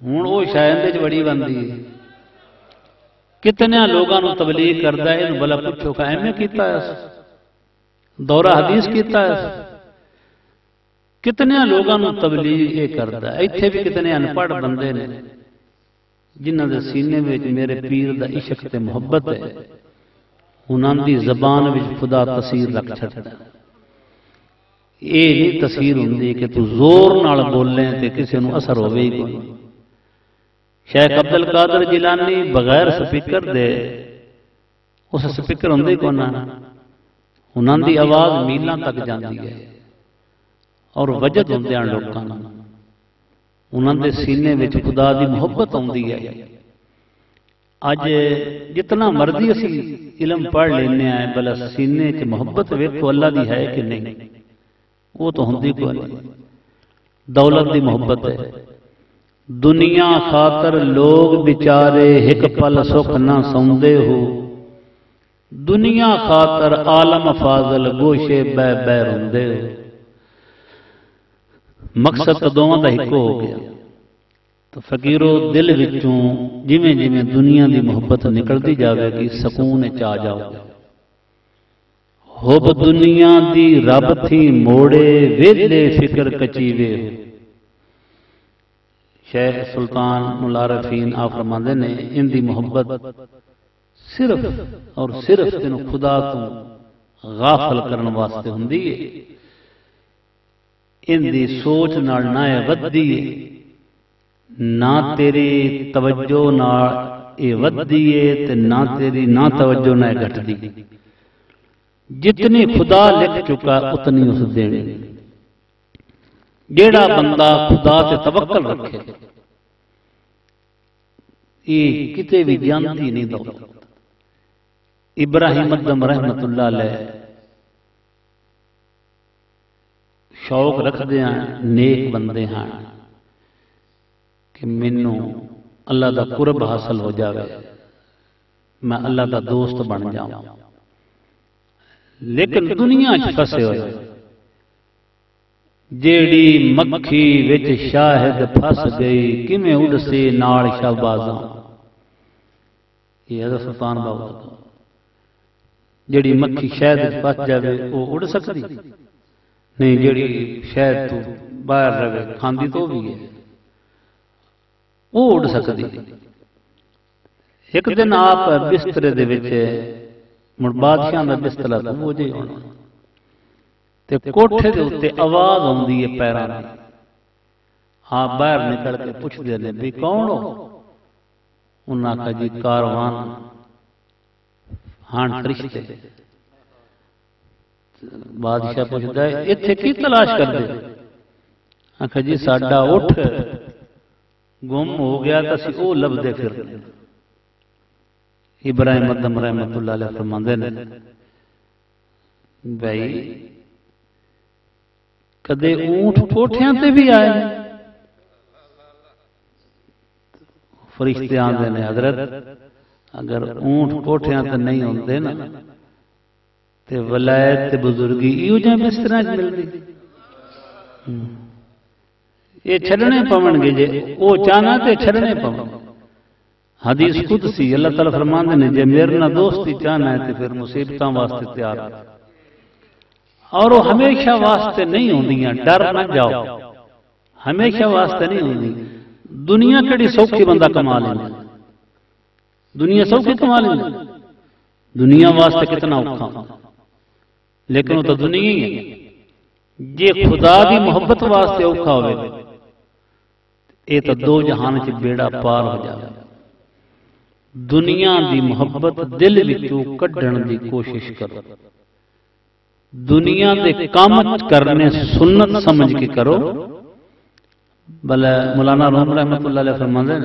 ਹੁਣ ਉਹ ਸ਼ਾਇਦ ਦੇ ਚ ਬੜੀ ਬੰਦੀ ਹੈ کتنے لوگوں تبلیغ کرتا ہے بلا پوچھو کا ایم کیتا ہے؟ دورہ حدیث کیتا ہے؟ کتنے لوگوں تبلیغ یہ کردا ہے؟ ایتھے بھی کتنے ان پڑھ بندے نے جنہ دے سینے میں میرے پیر دا عشق سے محبت ہے، انہاں دی زبان بھی خدا تصویر رکھ چھڑدا اے نہیں تصویر ہوندی کہ تو زور نال بولے تے اثر ہوے شیخ عبدالقادر جلانی جیلانی بغیر سپیکر دے، اس سپیکر ہندے کو نہ انہاں دی آواز میلان تک جاندی ہے اور وجد ہوندے لوگ کانا انہاں دے سینے میں خدا دی محبت ہوندی گئے آج جتنا مرضی اسی علم پڑھ لینے ہیں بل سینے کے محبت ویکھو اللہ دی ہے کہ نہیں؟ وہ تو ہندی کو ہے؟ دولت دی محبت ہے۔ دنیا خاطر لوگ بچارے ایک پل سکھ نہ سوندے ہو دنیا خاطر عالم فاضل گوشے بے بے روندے ہو مقصد دونوں دا ایک ہو گیا تو فقیرو دل وچوں جویں جویں دنیا دی محبت نکلتی جاوے گی سکون چ آ جاؤ گے ہوب دنیا دی رب تھی موڑے ویلے فکر کچیوے ہو شیخ سلطان ملارفین آفرماندے نے، ان دی محبت صرف اور صرف تنو خدا تو غافل کرن واسطے ہوندی دیئے ان دی سوچ نال نائے ود دیئے نہ تیری توجہ نال اے ود دیئے تے نہ تیری نہ توجہ نائے گھٹ دیئے جتنی خدا لکھ چکا، اتنی اس دیئے جیڑا بندہ خدا تے توکل رکھے یہ کتے بھی جانتی نہیں دولت۔ ابراہیم مدم رحمت اللہ لے شوق رکھتے ہیں نیک بندے ہیں کہ مینوں اللہ دا قرب حاصل ہو جاوے، میں اللہ دا دوست بن جاؤں۔ لیکن دنیا پھسے ہوئے۔ جیڑی مکھی وچ شاہد پھس گئی، کیویں اڑسی نال شہبازاں؟ یہ حضرت سلطان بابا جیڑی مکھی شہد وچ پھس جاوے او اڑ سکدی؟ نہیں، جیڑی شہد تو باہر رہے، کھاندی تو بھی ہے۔ وہ اڑ سکدی۔ ایک دن آپ بسترے دے وچ، مڑ بادشاہ دا بستر تو ہو جے ہونا تے کوٹھے دے اتنے آواز آتی ہے پیروں کی ہاں باہر نکل کے پوچھ دے ہیں بھی کون ہو؟ انہاں کا جی کاروان ہاں فرشتے۔ بادشاہ پوچھتا ہے اتنے کی تلاش کر کرتے آخ جی ساڈا اٹھ۔ گم ہو گیا تو او لب دے پھر ابراہیم ادم رحمت اللہ علیہ فرما نے بھائی کدے اونٹ پوٹھیاں تے بھی آئے۔ فرشتے آندے نے حضرت اگر اونٹ پوٹھیاں تے نہیں ہوندے نا تے ولایت تے بزرگی ایو جے بس طرح ملدی۔ یہ چھڑنے پون گے جے او چانا تے چھڑنے پون حدیث قدسی اللہ تعالی فرماندے نے جے میرنا دوستی چانا ہے تے پھر مصیبتان واسطے تیار۔ آتا ہے اور وہ ہمیشہ واسطے نہیں ہوں ڈر نہ جاؤ۔ ہمیشہ واسطے نہیں ہوں دنیا کڑی سوکھی بندہ کما لینا دنیا سوکھی کما لینا دنیا واسطے کتنا اوکھا۔ لیکن وہ تو دنیا ہی ہے۔ جی خدا بھی محبت واسطے اکھا ہوئے، اے تو دو جہان چ بیڑا پار ہو جائے۔ دنیا دی محبت دل وچوں کڈن دی کوشش کرو۔ دنیا دے کام کرنے سنت سمجھ کے کرو۔ بلے مولانا روم رحمت اللہ علیہ فرما دے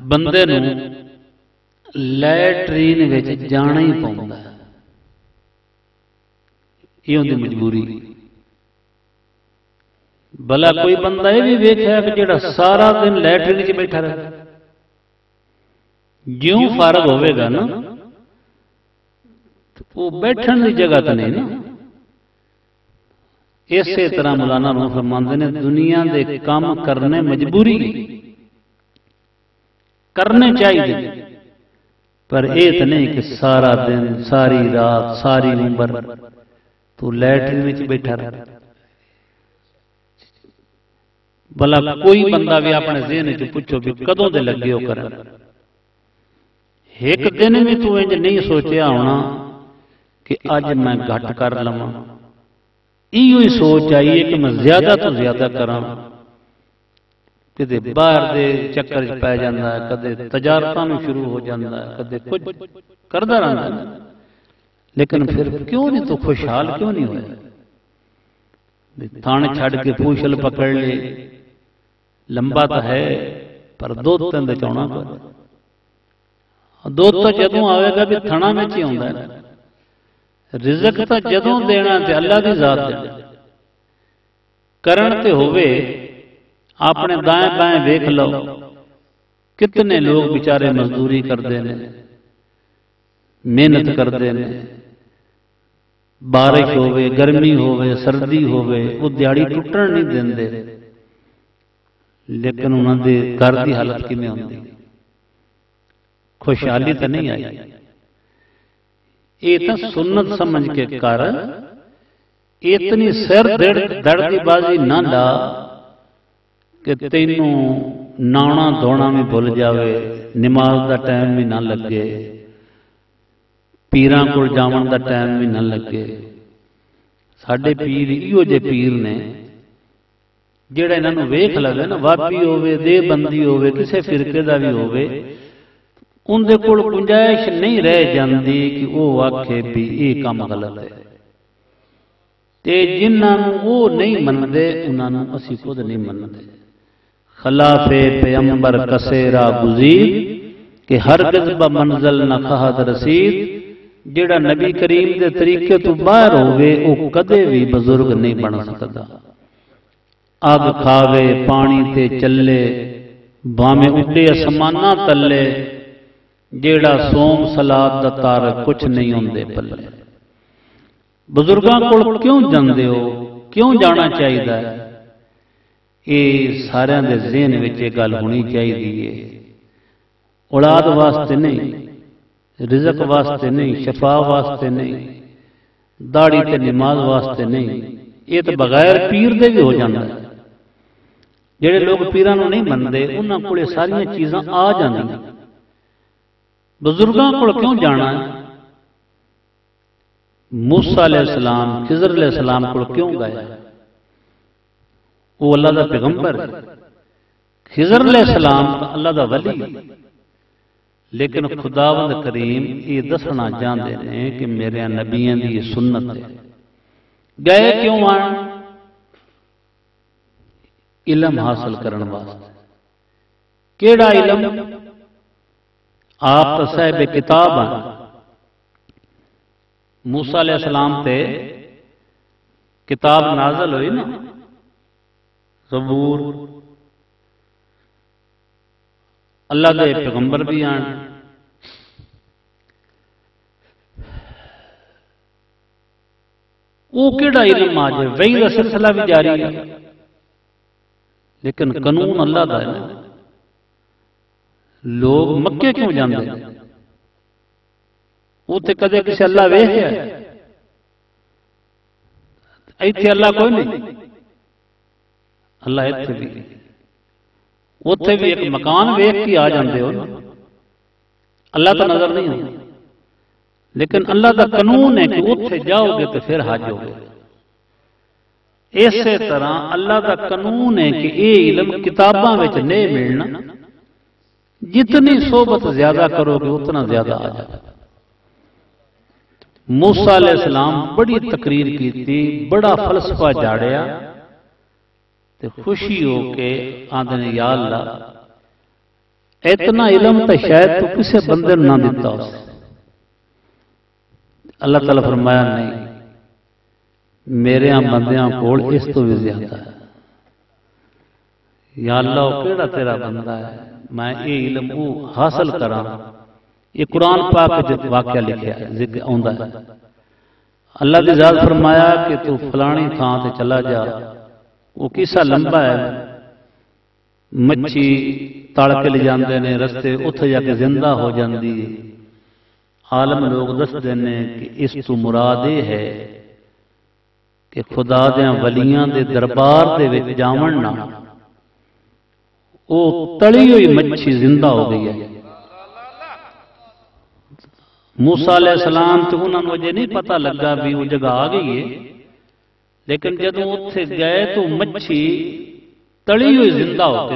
بندے نو لیٹرین وچ جانا ہی پوندا ہے۔ یہ ہوندی مجبوری۔ بھلا کوئی بندہ یہ بھی ویکھیا کہ جڑا سارا دن لیٹرین وچ بیٹھا رہے، جیوں فارغ ہوے گا نا وہ بیٹھن دی جگہ تو نہیں نا۔ اسی طرح مولانا روح فرماندے نے دنیا دے کام کرنے مجبوری کرنے چاہیے، پر اے تو نہیں کہ سارا دن، ساری رات، ساری عمر تو لیٹرین وچ بیٹھا رہ بلا کوئی بندہ بھی اپنے ذہن وچ پوچھو بھی کدوں دے لگے ہو کرن ایک دن بھی تو انج نہیں سوچیا ہونا۔ کہ اج میں گھٹ کر لواں۔ ایو سوچ آئی کہ میں زیادہ تو زیادہ کراں۔ کدے باہر دے چکر وچ پے جاندا ہے، کدے تجارتاں شروع ہو جاندا ہے، کدے کچھ کردا رہندا ہے۔ لیکن پھر کیوں نہیں تو خوشحال کیوں نہیں ہوئے؟ تھان چھڑ کے پوشل پکڑ لے۔ لمبا تو ہے، پر دو تن دے چونا دو تو جدوں آوے گا بھی تھنا میں ہی ہوندا ہے۔ رزق تا جدوں دینا تے اللہ دی ذات دینا کرن تے ہوئے اپنے دائیں بائیں ویکھ لو۔ کتنے لوگ بیچارے مزدوری کرتے ہیں۔ محنت کرتے ہیں۔ بارش ہوے گرمی ہوے سردی ہوے وہ دیہڑی ٹوٹن نہیں دیندے۔ لیکن انہوں دے گھر دی حالت کیویں ہوندی؟ خوشحالی تے نہیں آئی۔ یہ سنت سمجھ کے کر اتنی سر دڑ بازی نہ لا کہ تینوں نانا دھونا بھی بھول جاوے، نماز دا ٹائم بھی نہ لگے پیران کو جاون دا ٹائم بھی نہ لگے۔ ساڈے پیر ایو جے پیر نے جڑا انہاں نو لگے نا، واپی ہوے دے بندی ہوے کسے فرقے دا بھی ہوے ان دے کول گنجائش نہیں رہ جاندی کہ وہ آکھے بھی اے کم غلط ہے۔ تے جنہاں او نہیں مندے انہاں نو اسی خود نہیں مندے خلاف پیغمبر کسیرا گزیر کہ ہرگز با منزل نہ خاط رسید جڑا نبی کریم دے طریقے تو باہر ہوئے او کدے بھی بزرگ نہیں بن سکتا اگ کھاوے، پانی تے چلے بھامے اڈے اسمانہ تلے۔ جیڑا سوم سلاد دا تارک کچھ نہیں ہوندے پلے۔ بزرگاں کول کیوں جاندے ہو؟ کیوں جانا چاہیے یہ سارے دے ذہن وچ یہ گل ہونی چاہیے اولاد واسطے نہیں، رزق واسطے نہیں، شفا واسطے نہیں داڑی تے نماز واسطے نہیں۔ یہ تو بغیر پیر دے بھی ہو جانا ہے۔ جیڑے لوگ پیرانوں نہیں مندے انہاں کولے ساری چیزاں آ جاندیاں۔ بزرگوں کو کیوں جانا ہے؟ موسا علیہ السلام، خضر علیہ السلام کو کیوں گئے؟ وہ اللہ دا پیغمبر خضر علیہ السلام اللہ دا ولی لیکن خداوند کریم یہ دسنا چاہتے ہیں کہ میرے نبیوں کی یہ سنت ہے۔ گئے کیوں آن علم حاصل کرنے واسطے۔ کیڑا علم؟ آپ تو صاحب کتاب ہیں۔ موسیٰ علیہ السلام تے کتاب نازل ہوئی نا۔ زبور۔ اللہ دے پیغمبر بھی آن۔ او کیڑا علم آجے وہی سلسلہ بھی جاری ہے۔ لیکن قانون اللہ دا ہے لوگ مکے کیوں جاندے تے کدے کسی اللہ ویکھیا ایتھے اللہ کوئی نہیں۔ اللہ ایتھے بھی اوتھے بھی ایک مکان ویکھ کے آ جاندے ہو اللہ تو نظر نہیں ہوتا لیکن اللہ کا قانون ہے کہ اتھے جاؤ گے تو پھر حاج ہو گے اسی طرح اللہ کا قانون ہے کہ یہ علم کتاباں نہیں ملنا۔ جتنی صحبت زیادہ کرو گے اتنا زیادہ آ جائے۔ موسا علیہ السلام بڑی تقریر کی تھی بڑا فلسفہ جاڑیا تے خوشی ہو کے آدھنے یا اللہ اتنا علم تو شاید تو کسے بندے نہ دیتا ہو۔ اللہ تعالیٰ فرمایا نہیں میرے ہاں بندیاں کول اس تو بھی زیادہ ہے۔ یا اللہ کیڑا تیرا بندہ ہے؟ میں یہ علم وہ حاصل کراں۔ یہ قرآن پاک جو واقعہ لکھا ہے ذکر آندا ہے۔ اللہ دی ذات فرمایا کہ تو فلانی تھان تے چلا جا۔ وہ کیسا لمبا ہے۔ مچھی تڑ کے لے جاندے نے رستے اتھے جا کے زندہ ہو جاندی عالم لوگ دس دینے کہ اس تو مراد یہ ہے کہ خدا دیاں ولیاں دے دربار دے وچ جاون نہ۔ وہ تڑی ہوئی مچھی زندہ ہو گئی ہے۔ موسا علیہ السلام تو انہوں مجھے نہیں پتا لگا بھی وہ جگہ آ گئی ہے۔ لیکن جب اتنے گئے تو مچھی تڑی ہوئی زندہ ہوتے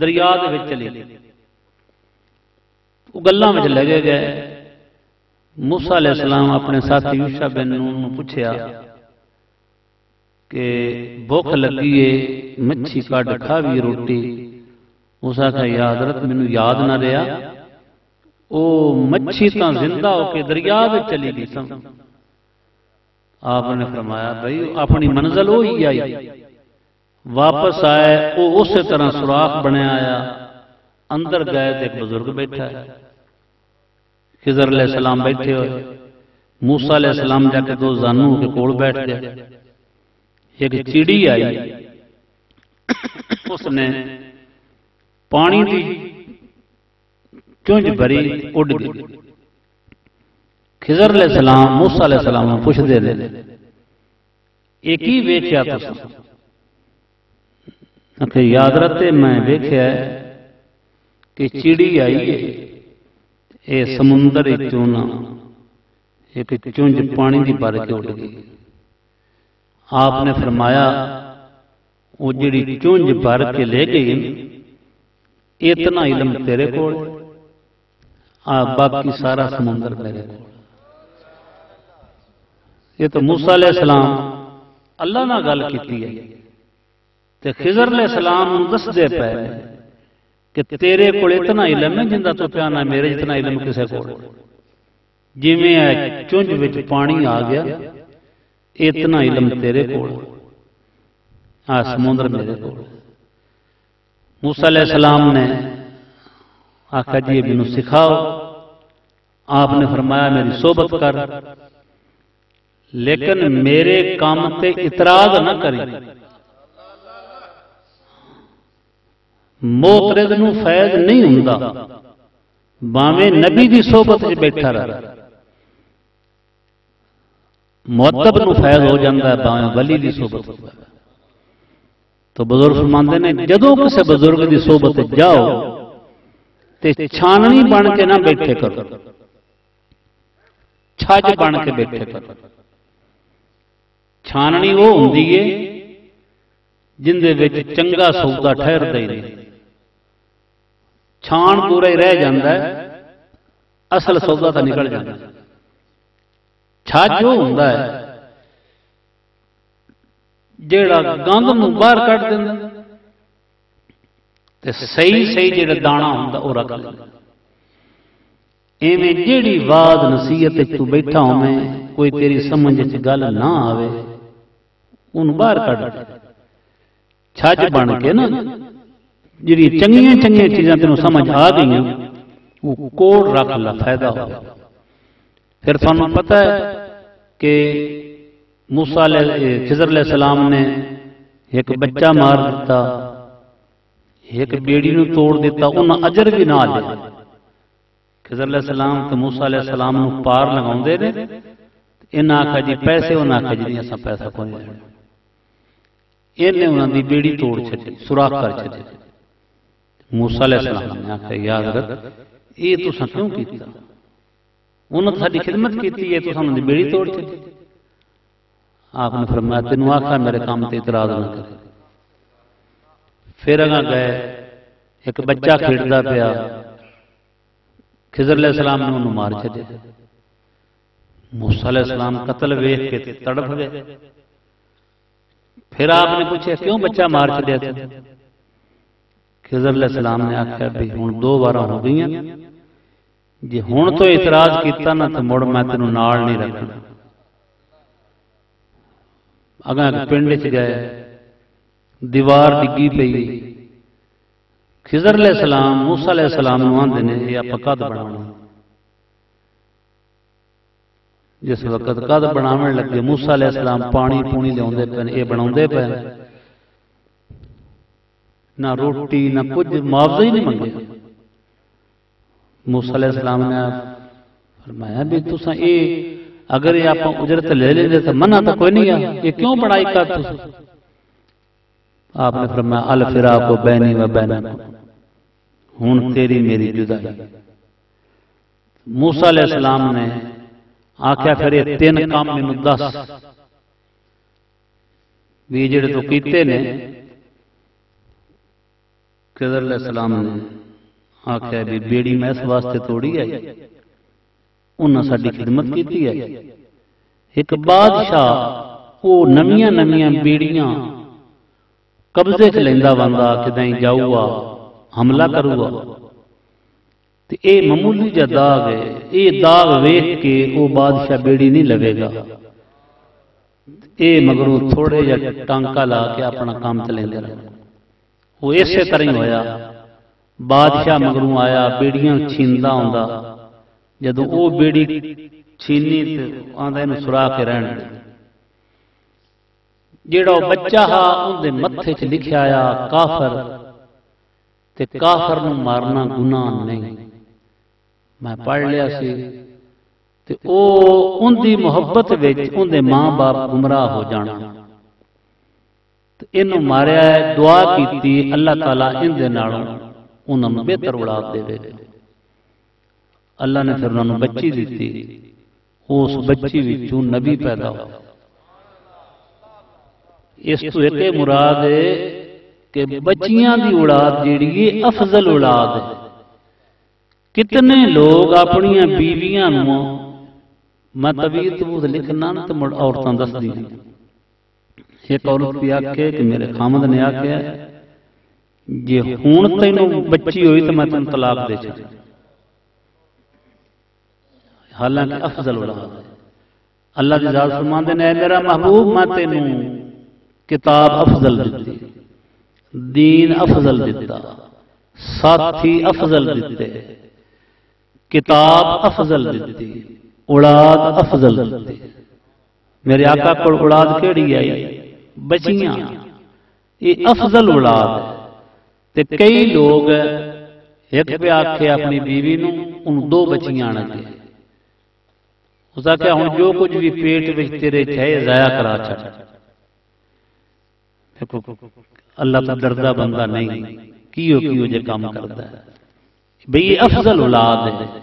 دریا چلی وہ گلوں میں لگے گئے۔ موسا علیہ السلام اپنے ساتھی یوشا بن پوچھا کہ بھوک لگی ہے، مچھی کٹ کھا بھی روٹی؟ اس آخر یاد رت مینو یاد نہ رہا وہ مچھی تو زندہ ہو کے دریا میں چلی گئی سن۔ آپ نے فرمایا، بھائی، اپنی منزل وہی آئی۔ واپس آئے وہ اسی طرح سوراخ بنے آیا۔ اندر گئے تو ایک بزرگ بیٹھا ہے۔ خضر علیہ السلام بیٹھے ہوئے۔ موسا علیہ السلام جا کے دو زانو کے کول بیٹھ گئے ایک چیڑی آئی۔ اس نے پانی دی چونج بری اڈ گئی خضر علیہ السلام موسیٰ علیہ السلام پوچھ دے دے ایک ہی ویکھیا تسا کہ یاد رہتے میں ویکھیا ہے کہ چیڑی آئی ہے اے سمندر چونا ایک چونج پانی دی بار کے اٹھ گئی آپ نے فرمایا ਉਹ ਜਿਹੜੀ ਚੁੰਝ ਭਰ ਕੇ ਲੈ ਗਈ اتنا علم تیرے کو باقی سارا سمندر میرے کو یہ تو موسا علیہ السلام اللہ نے گل کی ہے۔ تے خضر علیہ السلام دس دے پے کہ تیرے کو اتنا علم ہے جنہ تو پیانا میرے اتنا علم کسے کو جویں چونج وچ پانی آ گیا، اتنا علم تیرے کو آ، سمندر میرے کو موسی علیہ السلام نے آخا جی مینو سکھاؤ، آپ نے فرمایا میری صحبت کر، لیکن میرے کام تے اعتراض نہ کری موترد نو فیض نہیں ہوندا۔ باویں نبی دی صحبت وچ بیٹھا رہے مؤدب نو فیض ہو جاندا ہے باویں ولی دی صحبت تو بزرگ فرماندے نے، جدوں کسے بزرگ دی صحبت جاؤ، تے چھاننی بن کے نہ بیٹھے کرو چھج بن کے بیٹھے کرو چھاننی وہ ہوندی ہے جن چنگا سودا ٹھہردا ہی نہیں چھان پورے ہی رہ جاندا ہے، اصل سودا تا نکل جاندا ہے۔ چھج وہ ہوندا ہے جیڑا گند نو باہر کٹ دیندا تے صحیح صحیح جیڑا دانا ہوندا او رکھ لیندا ایویں جیڑی واز نصیحت تو بیٹھا ہوویں کوئی تیری سمجھ وچ گل نہ آوے ان باہر کٹ دے چھچ بن کے نا جیڑی چنگیاں چنگیاں چیزیں تینوں سمجھ آ گئیاں وہ کوڑ رکھ لا فائدہ ہو پھر تھانوں پتہ ہے کہ موسیٰ خضر علیہ السلام نے ایک بچہ مار دیتا ایک بیڑی نو توڑ دیتا انہاں اجر بھی نہ لے خضر علیہ السلام تو موسیٰ علیہ السلام نو پار لگاؤں دے دے انہاں آکھا جی پیسے انہاں آکھا جی ایسا پیسہ کو نہیں لینا انہیں انہاں دی بیڑی توڑ چھتے سراخ کر چھتے موسیٰ علیہ السلام نے آکھا یا حضرت یہ تو سا کیوں کیتا؟ انہوں نے خدمت کی ہے تو سامنے بیڑی توڑ چلی آپ نے فرمایا، تینوں آخا میرے کام تے اعتراض نہ کرے پھر اگاں گئے، ایک بچہ کھیڑتا پیا، خضر علیہ السلام نے انہوں مار چلے موسیٰ علیہ السلام قتل ویخ کے تڑپ گئے۔ پھر آپ نے پوچھا کیوں بچہ مار چلے تھے خضر علیہ السلام نے آخیا بھی ہوں دو بار ہو گئی ہیں جی ہوں تو اعتراض کیتا نا تو مڑ میں تینوں نال نہیں رکھنا۔ اگاں پنڈ چ گئے، دیوار ڈگی پئی خضر علیہ السلام، موسی علیہ السلام نو آندے نے یہ اپا قد بناونا جس وقت قد بناون لگے، موسی علیہ السلام پانی پونی لیاوندے پے، اے بناوندے پے؟ نہ روٹی، نہ کچھ، معاوضہ ہی نہیں منگے۔ موسیٰ علیہ السلام نے فرمایا، بھی تسا اے اگر یہ آپ اجرت لے لیں تو منع تو کوئی نہیں ہے، یہ کیوں بڑائی کا تسا آپ نے فرمایا، الفراق و بینی و بینی ہون تیری میری جدائی۔ موسیٰ علیہ السلام نے آکھیا، پھر یہ تین کام میں دس۔ بھی جڑے تو کیتے نے خضر علیہ السلام نے آخیا بھی بیڑی میں اس واسطے توڑی ہے۔ انہاں ساری خدمت کیتی ہے۔ ایک بادشاہ وہ نمیاں نمیاں بیڑیاں قبضے چ لینا بندہ کدیں جاؤا حملہ کروا تے اے معمولی جا داغ ہے اے داغ ویکھ کے وہ بادشاہ بیڑی نہیں لگے گا۔ اے مگروں تھوڑے جا ٹانکا لا کے اپنا کام چلیں گے وہ اسی طرح ہی ہویا بادشاہ مگروں آیا بیڑیاں چھیندا ہوندا۔ جدو او بیڑی چھینی تے آندا اینو سرا کے رہن جیڑا بچہ ہا اون دے متھے چ لکھیا آیا، کافر۔ تے کافر نو مارنا گناہ نہیں۔ میں پڑھ لیا سی۔ تے او اون محبت وچ اون ماں باپ گمراہ ہو جانا تے اینو ماریا ہے، دعا کیتی، اللہ تعالی ان انہوں نالوں انہاں بہتر اولاد دے دے۔ اللہ نے پھر انہوں بچی دیتی اس بچی وچوں نبی پیدا ہو اس تو ایک مراد ہے کہ بچیاں دی اڑاد جیڑی یہ افضل اڑاد ہے۔ کتنے لوگ اپنی بیویاں نو میں طبیعت تبوت لکھنا نا تو مڑا عورتان دست دی ایک عورت بھی آکھے کہ میرے خامد نے آکے آکھے جی ہون تینوں بچی ہوئی تو میں تن طلاق دے چکے حالانکہ افضل اولاد ہے اللہ دی ذات فرمان دینے اے میرا محبوب، میں تینوں کتاب افضل دیتی، دین افضل دیتا، ساتھی افضل دیتے، کتاب افضل دیتی، اولاد افضل دیتی۔ میرے آقا کو اولاد کیڑی آئی؟ بچیاں۔ یہ افضل اولاد ہے۔ تے کئی لوگ ایک پہ آکھے اپنی بیوی نو ان دو بچیاں آنے اس کا ہوں جو کچھ بھی پیٹ وچ تیرے چاہے ضائع کرا چھڑ۔ دیکھو، اللہ تو دردہ بندہ نہیں کیو کیو جے کام کرتا ہے۔ بھئی یہ افضل اولاد ہے۔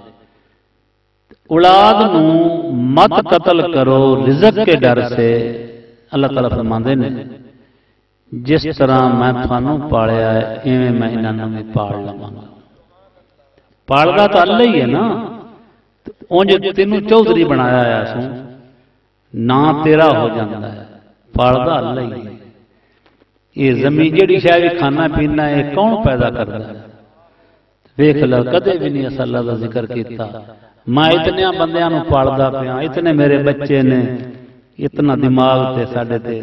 اولاد نو مت قتل کرو، رزق کے ڈر سے۔ اللہ تعالیٰ فرماندے نے، جس طرح میں تھانوں پالیا ہے، ایویں میں انہاں میں پال لواں گا۔ پالدا تو اللہ ہی ہے نا۔ اونج تینوں چودھری بنایا ہے سو نا تیرا ہو جاتا ہے، پالدا اللہ ہی یہ زمین جڑی شاید کھانا پینا ہے کون پیدا کرتا ہے؟ ویکھ لو، کدے بھی نہیں اس اللہ کا ذکر کیتا۔ میں اتنے بندیاں نو پالدا پیا اتنے میرے بچے نے اتنا دماغ تے ساڈے تے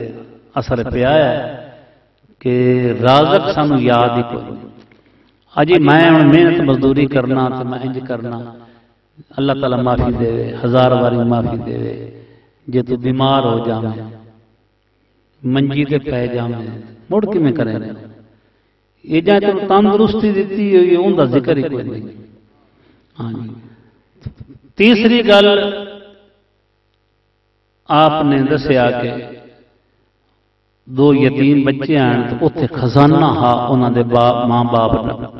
اثر پیا ہے کہ رازق سانو یاد ہی کوئی اجی میں ہن محنت مزدوری کرنا، تے میں انج کرنا۔ اللہ تعالی معافی دے ہزار واری معافی دے جے تو بیمار ہو جاویں منجی تے پے جاویں مڑ کیویں کریں۔ یہ جائے تو تندرستی دیتی ہوئی ان کا ذکر ہی کوئی نہیں۔ ہاں جی۔ تیسری گل آپ نے دسیا کہ دو یتیم بچے آن تو اتنے خزانہ ہا انہوں دے باپ ماں باپ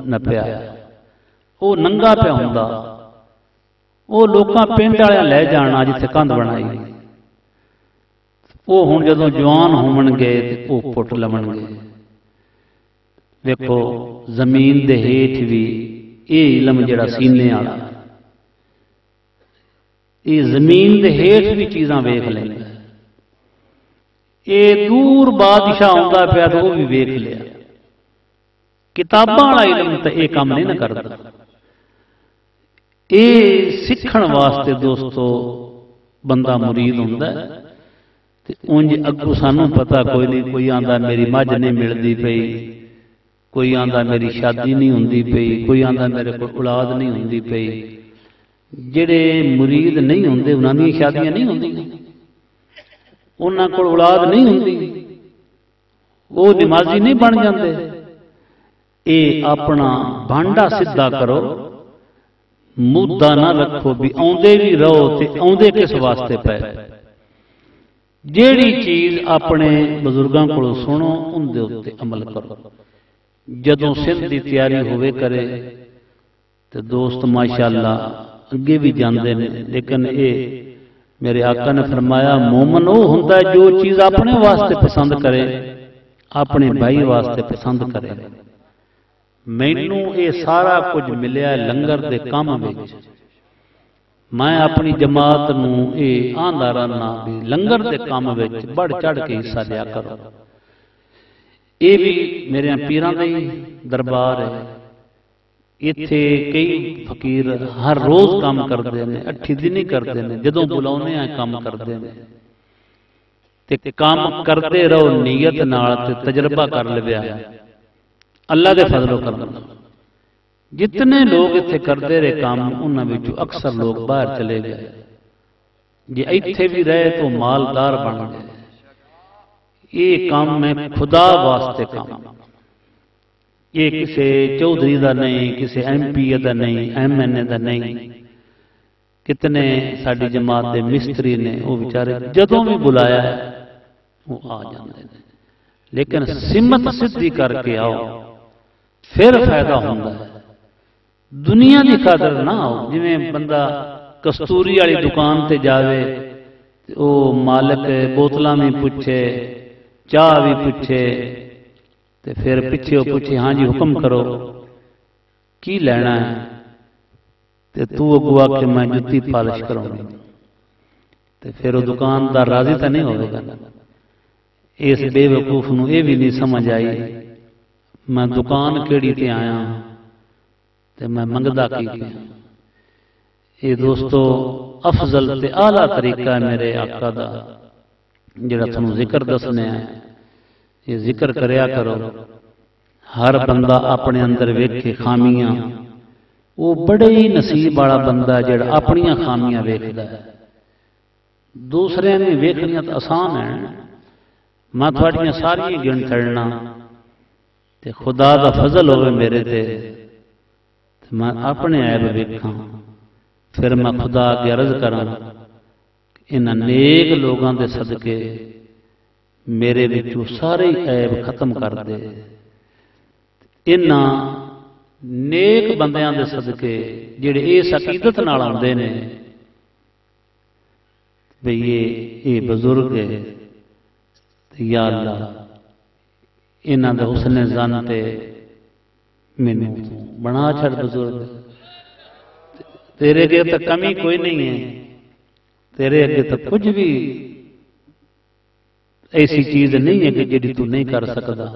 نپیا۔ وہ ننگا پیا ہوں وہ لوکاں پنڈ والے لے جانا جتھے کندھ بنائی وہ ہوں جدو جوان ہون گے وہ پٹ لون گے دیکھو زمین دے ہیٹھ بھی یہ علم جڑا سینے والا یہ زمین دے ہیٹھ بھی چیزاں ویخ لیں یہ دور بادشاہ آتا پیا تو وہ بھی ویخ لیا کتاباں والا علم تو یہ کام نہیں نہ کرتا یہ سیکھن واسطے دوستو بندہ مرید ہوتا ہے انج اگو سانو پتا کوئی نہیں کوئی آندا میری مجھ نہیں ملتی پئی کوئی آندا میری شادی نہیں ہوندی پئی کوئی آندا میرے کو اولاد نہیں ہوندی پئی جڑے مرید نہیں ہوندے انہاں دی شادیاں نہیں ہوندیاں انہاں کول اولاد نہیں ہوندی وہ نمازی نہیں بن جاندے اے اپنا بانڈا سیدھا کرو مدہ نہ رکھو بھی آوندے بھی رہو تے آوندے کس واسطے پے۔ جیڑی چیز اپنے بزرگاں کو سنو، ان دے اتنے عمل کرو۔ جدوں سندھ دی تیاری ہوئے کرے تو دوست ماشاءاللہ اگے بھی جاندے نے۔ لیکن اے میرے آقا نے فرمایا، مومن وہ ہوتا ہے جو چیز اپنے واسطے پسند کرے، اپنے بھائی واسطے پسند کرے۔ مینوں اے سارا کچھ ملیا لنگر دے کام وچ۔ میں اپنی جماعت نو اے آندا رہنا بھی لنگر دے کام وچ بڑھ چڑھ کے حصہ لیا کرو اے بھی میرے پیراں دا دربار ہے۔ ایتھے کئی فقیر ہر روز کام کردے نے، اٹھی دن ہی کردے نے، جدوں بلاونے کام کردے نے۔ تے کام کردے رہو، نیت نال تجربہ کر لویا اللہ دے فضل و کرم۔ جتنے لوگ اتنے کرتے رہے کام انہوں اکثر لوگ باہر چلے گئے۔ جی اتنے بھی رہے تو مالدار بن گئے۔ یہ کام میں خدا واسطے کام۔ یہ کسی چودھری دا نہیں کسی ایم پی اے دا نہیں، ایم این اے دا نہیں۔ کتنے ساری جماعت دے مستری نے، وہ بیچارے جدوں بھی بلایا ہے، وہ آ جاندے لیکن سمت سدھی کر کے آؤ۔ پھر فائدہ ہوندا ہے دنیا دی قدر نہ ہو جویں بندہ کستوری والی دکان تے جاوے او مالک بوتلاں میں پوچھے چاہ بھی پوچھے تے پھر پیچھے او پوچھے ہاں جی حکم کرو کی لینا ہے تے تو گوا کہ میں جتی پالش کروں تے پھر او دکاندار راضی تے نہیں ہوگا اس بے وقوف نو اے بھی نہیں سمجھ آئی میں دکان کیڑی تے آیا ہاں تے میں منگدا کی گیا۔ اے دوستو، افضل تے آلہ طریقہ ہے میرے آقا دا، جڑا تھنوں ذکر دسنے آیا یہ ذکر کریا کرو۔ ہر بندہ اپنے اندر ویکھے خامیاں۔ وہ بڑے ہی نصیب والا بندہ ہے جڑا اپنی خامیاں ویکھدا ہے۔ دوسرے نے ویکھنیاں تے آسان ہیں۔ میں تھوڑیاں ساری گن چڑھنا تے خدا دا فضل ہوئے میرے تے میں اپنے عیب ویکھاں۔ پھر میں خدا کے عرض کراں انہاں نیک لوگاں دے صدقے میرے بچوں سارے عیب ختم کر دے۔ انہاں نیک بندیاں دے صدقے جڑے اس عقیدت نال آندے نے، بھئی یہ بزرگ ہے۔ یا اللہ اینا دے حسن زانتے میں مینوں بنا چھڑ بزرگ۔ تیرے اگے تے کمی کوئی نہیں ہے۔ تیرے اگے تو کچھ بھی ایسی چیز نہیں ہے کہ جڑی تو نہیں کر سکتا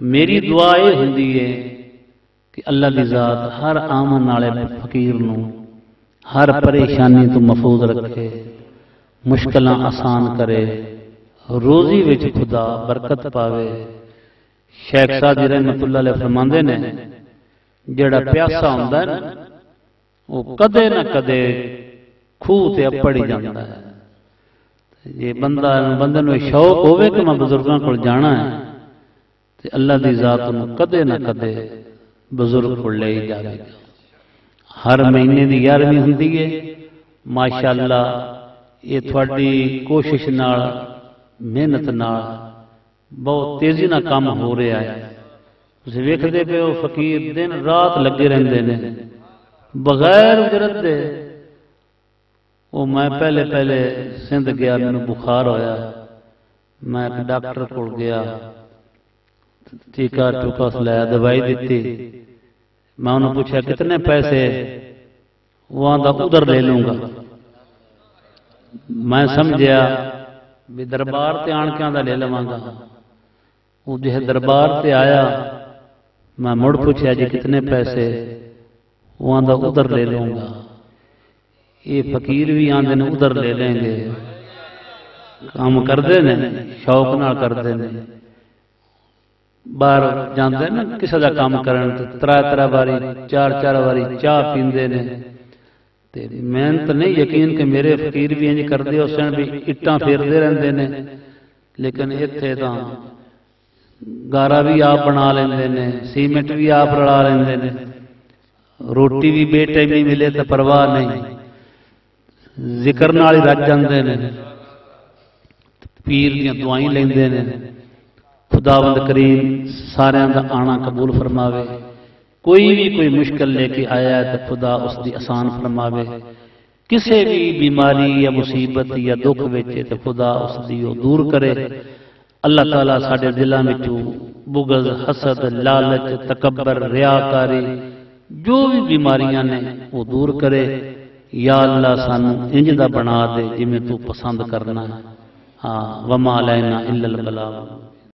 میری دعا یہ ہندی ہے کہ اللہ دی ذات ہر آمن والے فقیر نو ہر پریشانی تو محفوظ رکھے مشکلہ آسان کرے۔ روزی وچ خدا برکت پاوے۔ شیخ صاحب جی رحمت اللہ علیہ فرماندے نے جڑا پیاسا ہوندا ہے وہ کدے نہ کدے خوہ تے اپڑ ہی جاندا ہے۔ یہ بندہ بندے نو شوق ہوے کہ میں بزرگاں کول جانا ہے، تے اللہ دی ذات نو کدے نہ کدے بزرگ کول لے ہی جاوے۔ گا ہر مہینے دی 11ویں ہوندی ہے۔ ماشاءاللہ یہ تھوڑی کوشش نال ਮਿਹਨਤ ਨਾਲ ਬਹੁਤ ਤੇਜ਼ੀ ਨਾਲ ਕੰਮ ਹੋ ਰਿਹਾ ਹੈ ਤੁਸੀਂ ਵੇਖਦੇ ਪਏ ਹੋ ਫਕੀਰ ਦਿਨ ਰਾਤ ਲੱਗੇ ਰਹਿੰਦੇ ਨੇ ਬਗੈਰ ਉਜਰਤ ਦੇ ਉਹ ਮੈਂ ਪਹਿਲੇ ਪਹਿਲੇ ਸਿੰਧ ਗਿਆ ਮੈਨੂੰ ਬੁਖਾਰ ਹੋਇਆ ਮੈਂ ਇੱਕ ਡਾਕਟਰ ਕੋਲ ਗਿਆ ਟੀਕਾ ਟੁਕਾ ਲਾਇਆ ਦਵਾਈ ਦਿੱਤੀ ਮੈਂ ਉਹਨੂੰ ਪੁੱਛਿਆ ਕਿਤਨੇ ਪੈਸੇ ਉਹ ਆਂਦਾ ਉਧਰ ਲੈ ਲੂੰਗਾ بھی دربار تے آن کے آدھا لے لواں گا۔ او جے دربار تے آیا، میں مڑ پوچھے جی کتنے پیسے؟ وہ آدھا ادھر لے لوں گا۔ یہ فقیر بھی آن دن ادھر لے لیں گے۔ کام کردے نہیں شوق نہ کر دے نہیں باہر جاندے نا کسی دا کام کرنے ترہ ترہ باری چار چار باری چاہ پیندے نے۔ تیری محنت نہیں، یقین کہ میرے فقیر بھی انج کرتے اس سن بھی اٹاں پھیرتے رہندے نے۔ لیکن ایتھے تاں گارا بھی آپ بنا لیندے نے، سیمنٹ بھی آپ رلا لیندے نے۔ روٹی بھی بے بھی ملے تو پرواہ نہیں۔ ذکر نال ہی رج جاندے نے۔ پیر دیاں دعائیں لیندے نے۔ خدا کریم سارے دا آنا قبول فرماوے۔ کوئی بھی کوئی مشکل لے کے آیا تو خدا اس دی آسان فرماوے۔ کسی بھی بیماری یا مصیبت یا دکھ ویچے تو خدا اس دی وہ دور کرے۔ اللہ تعالیٰ سارے دلوں میں بغض، حسد، لالچ، تکبر، ریاکاری، جو بھی بیماریاں نے وہ دور کرے۔ یا اللہ سانو انج بنا دے جی تو پسند کرنا۔ ہاں وما لینا الا البلاغ۔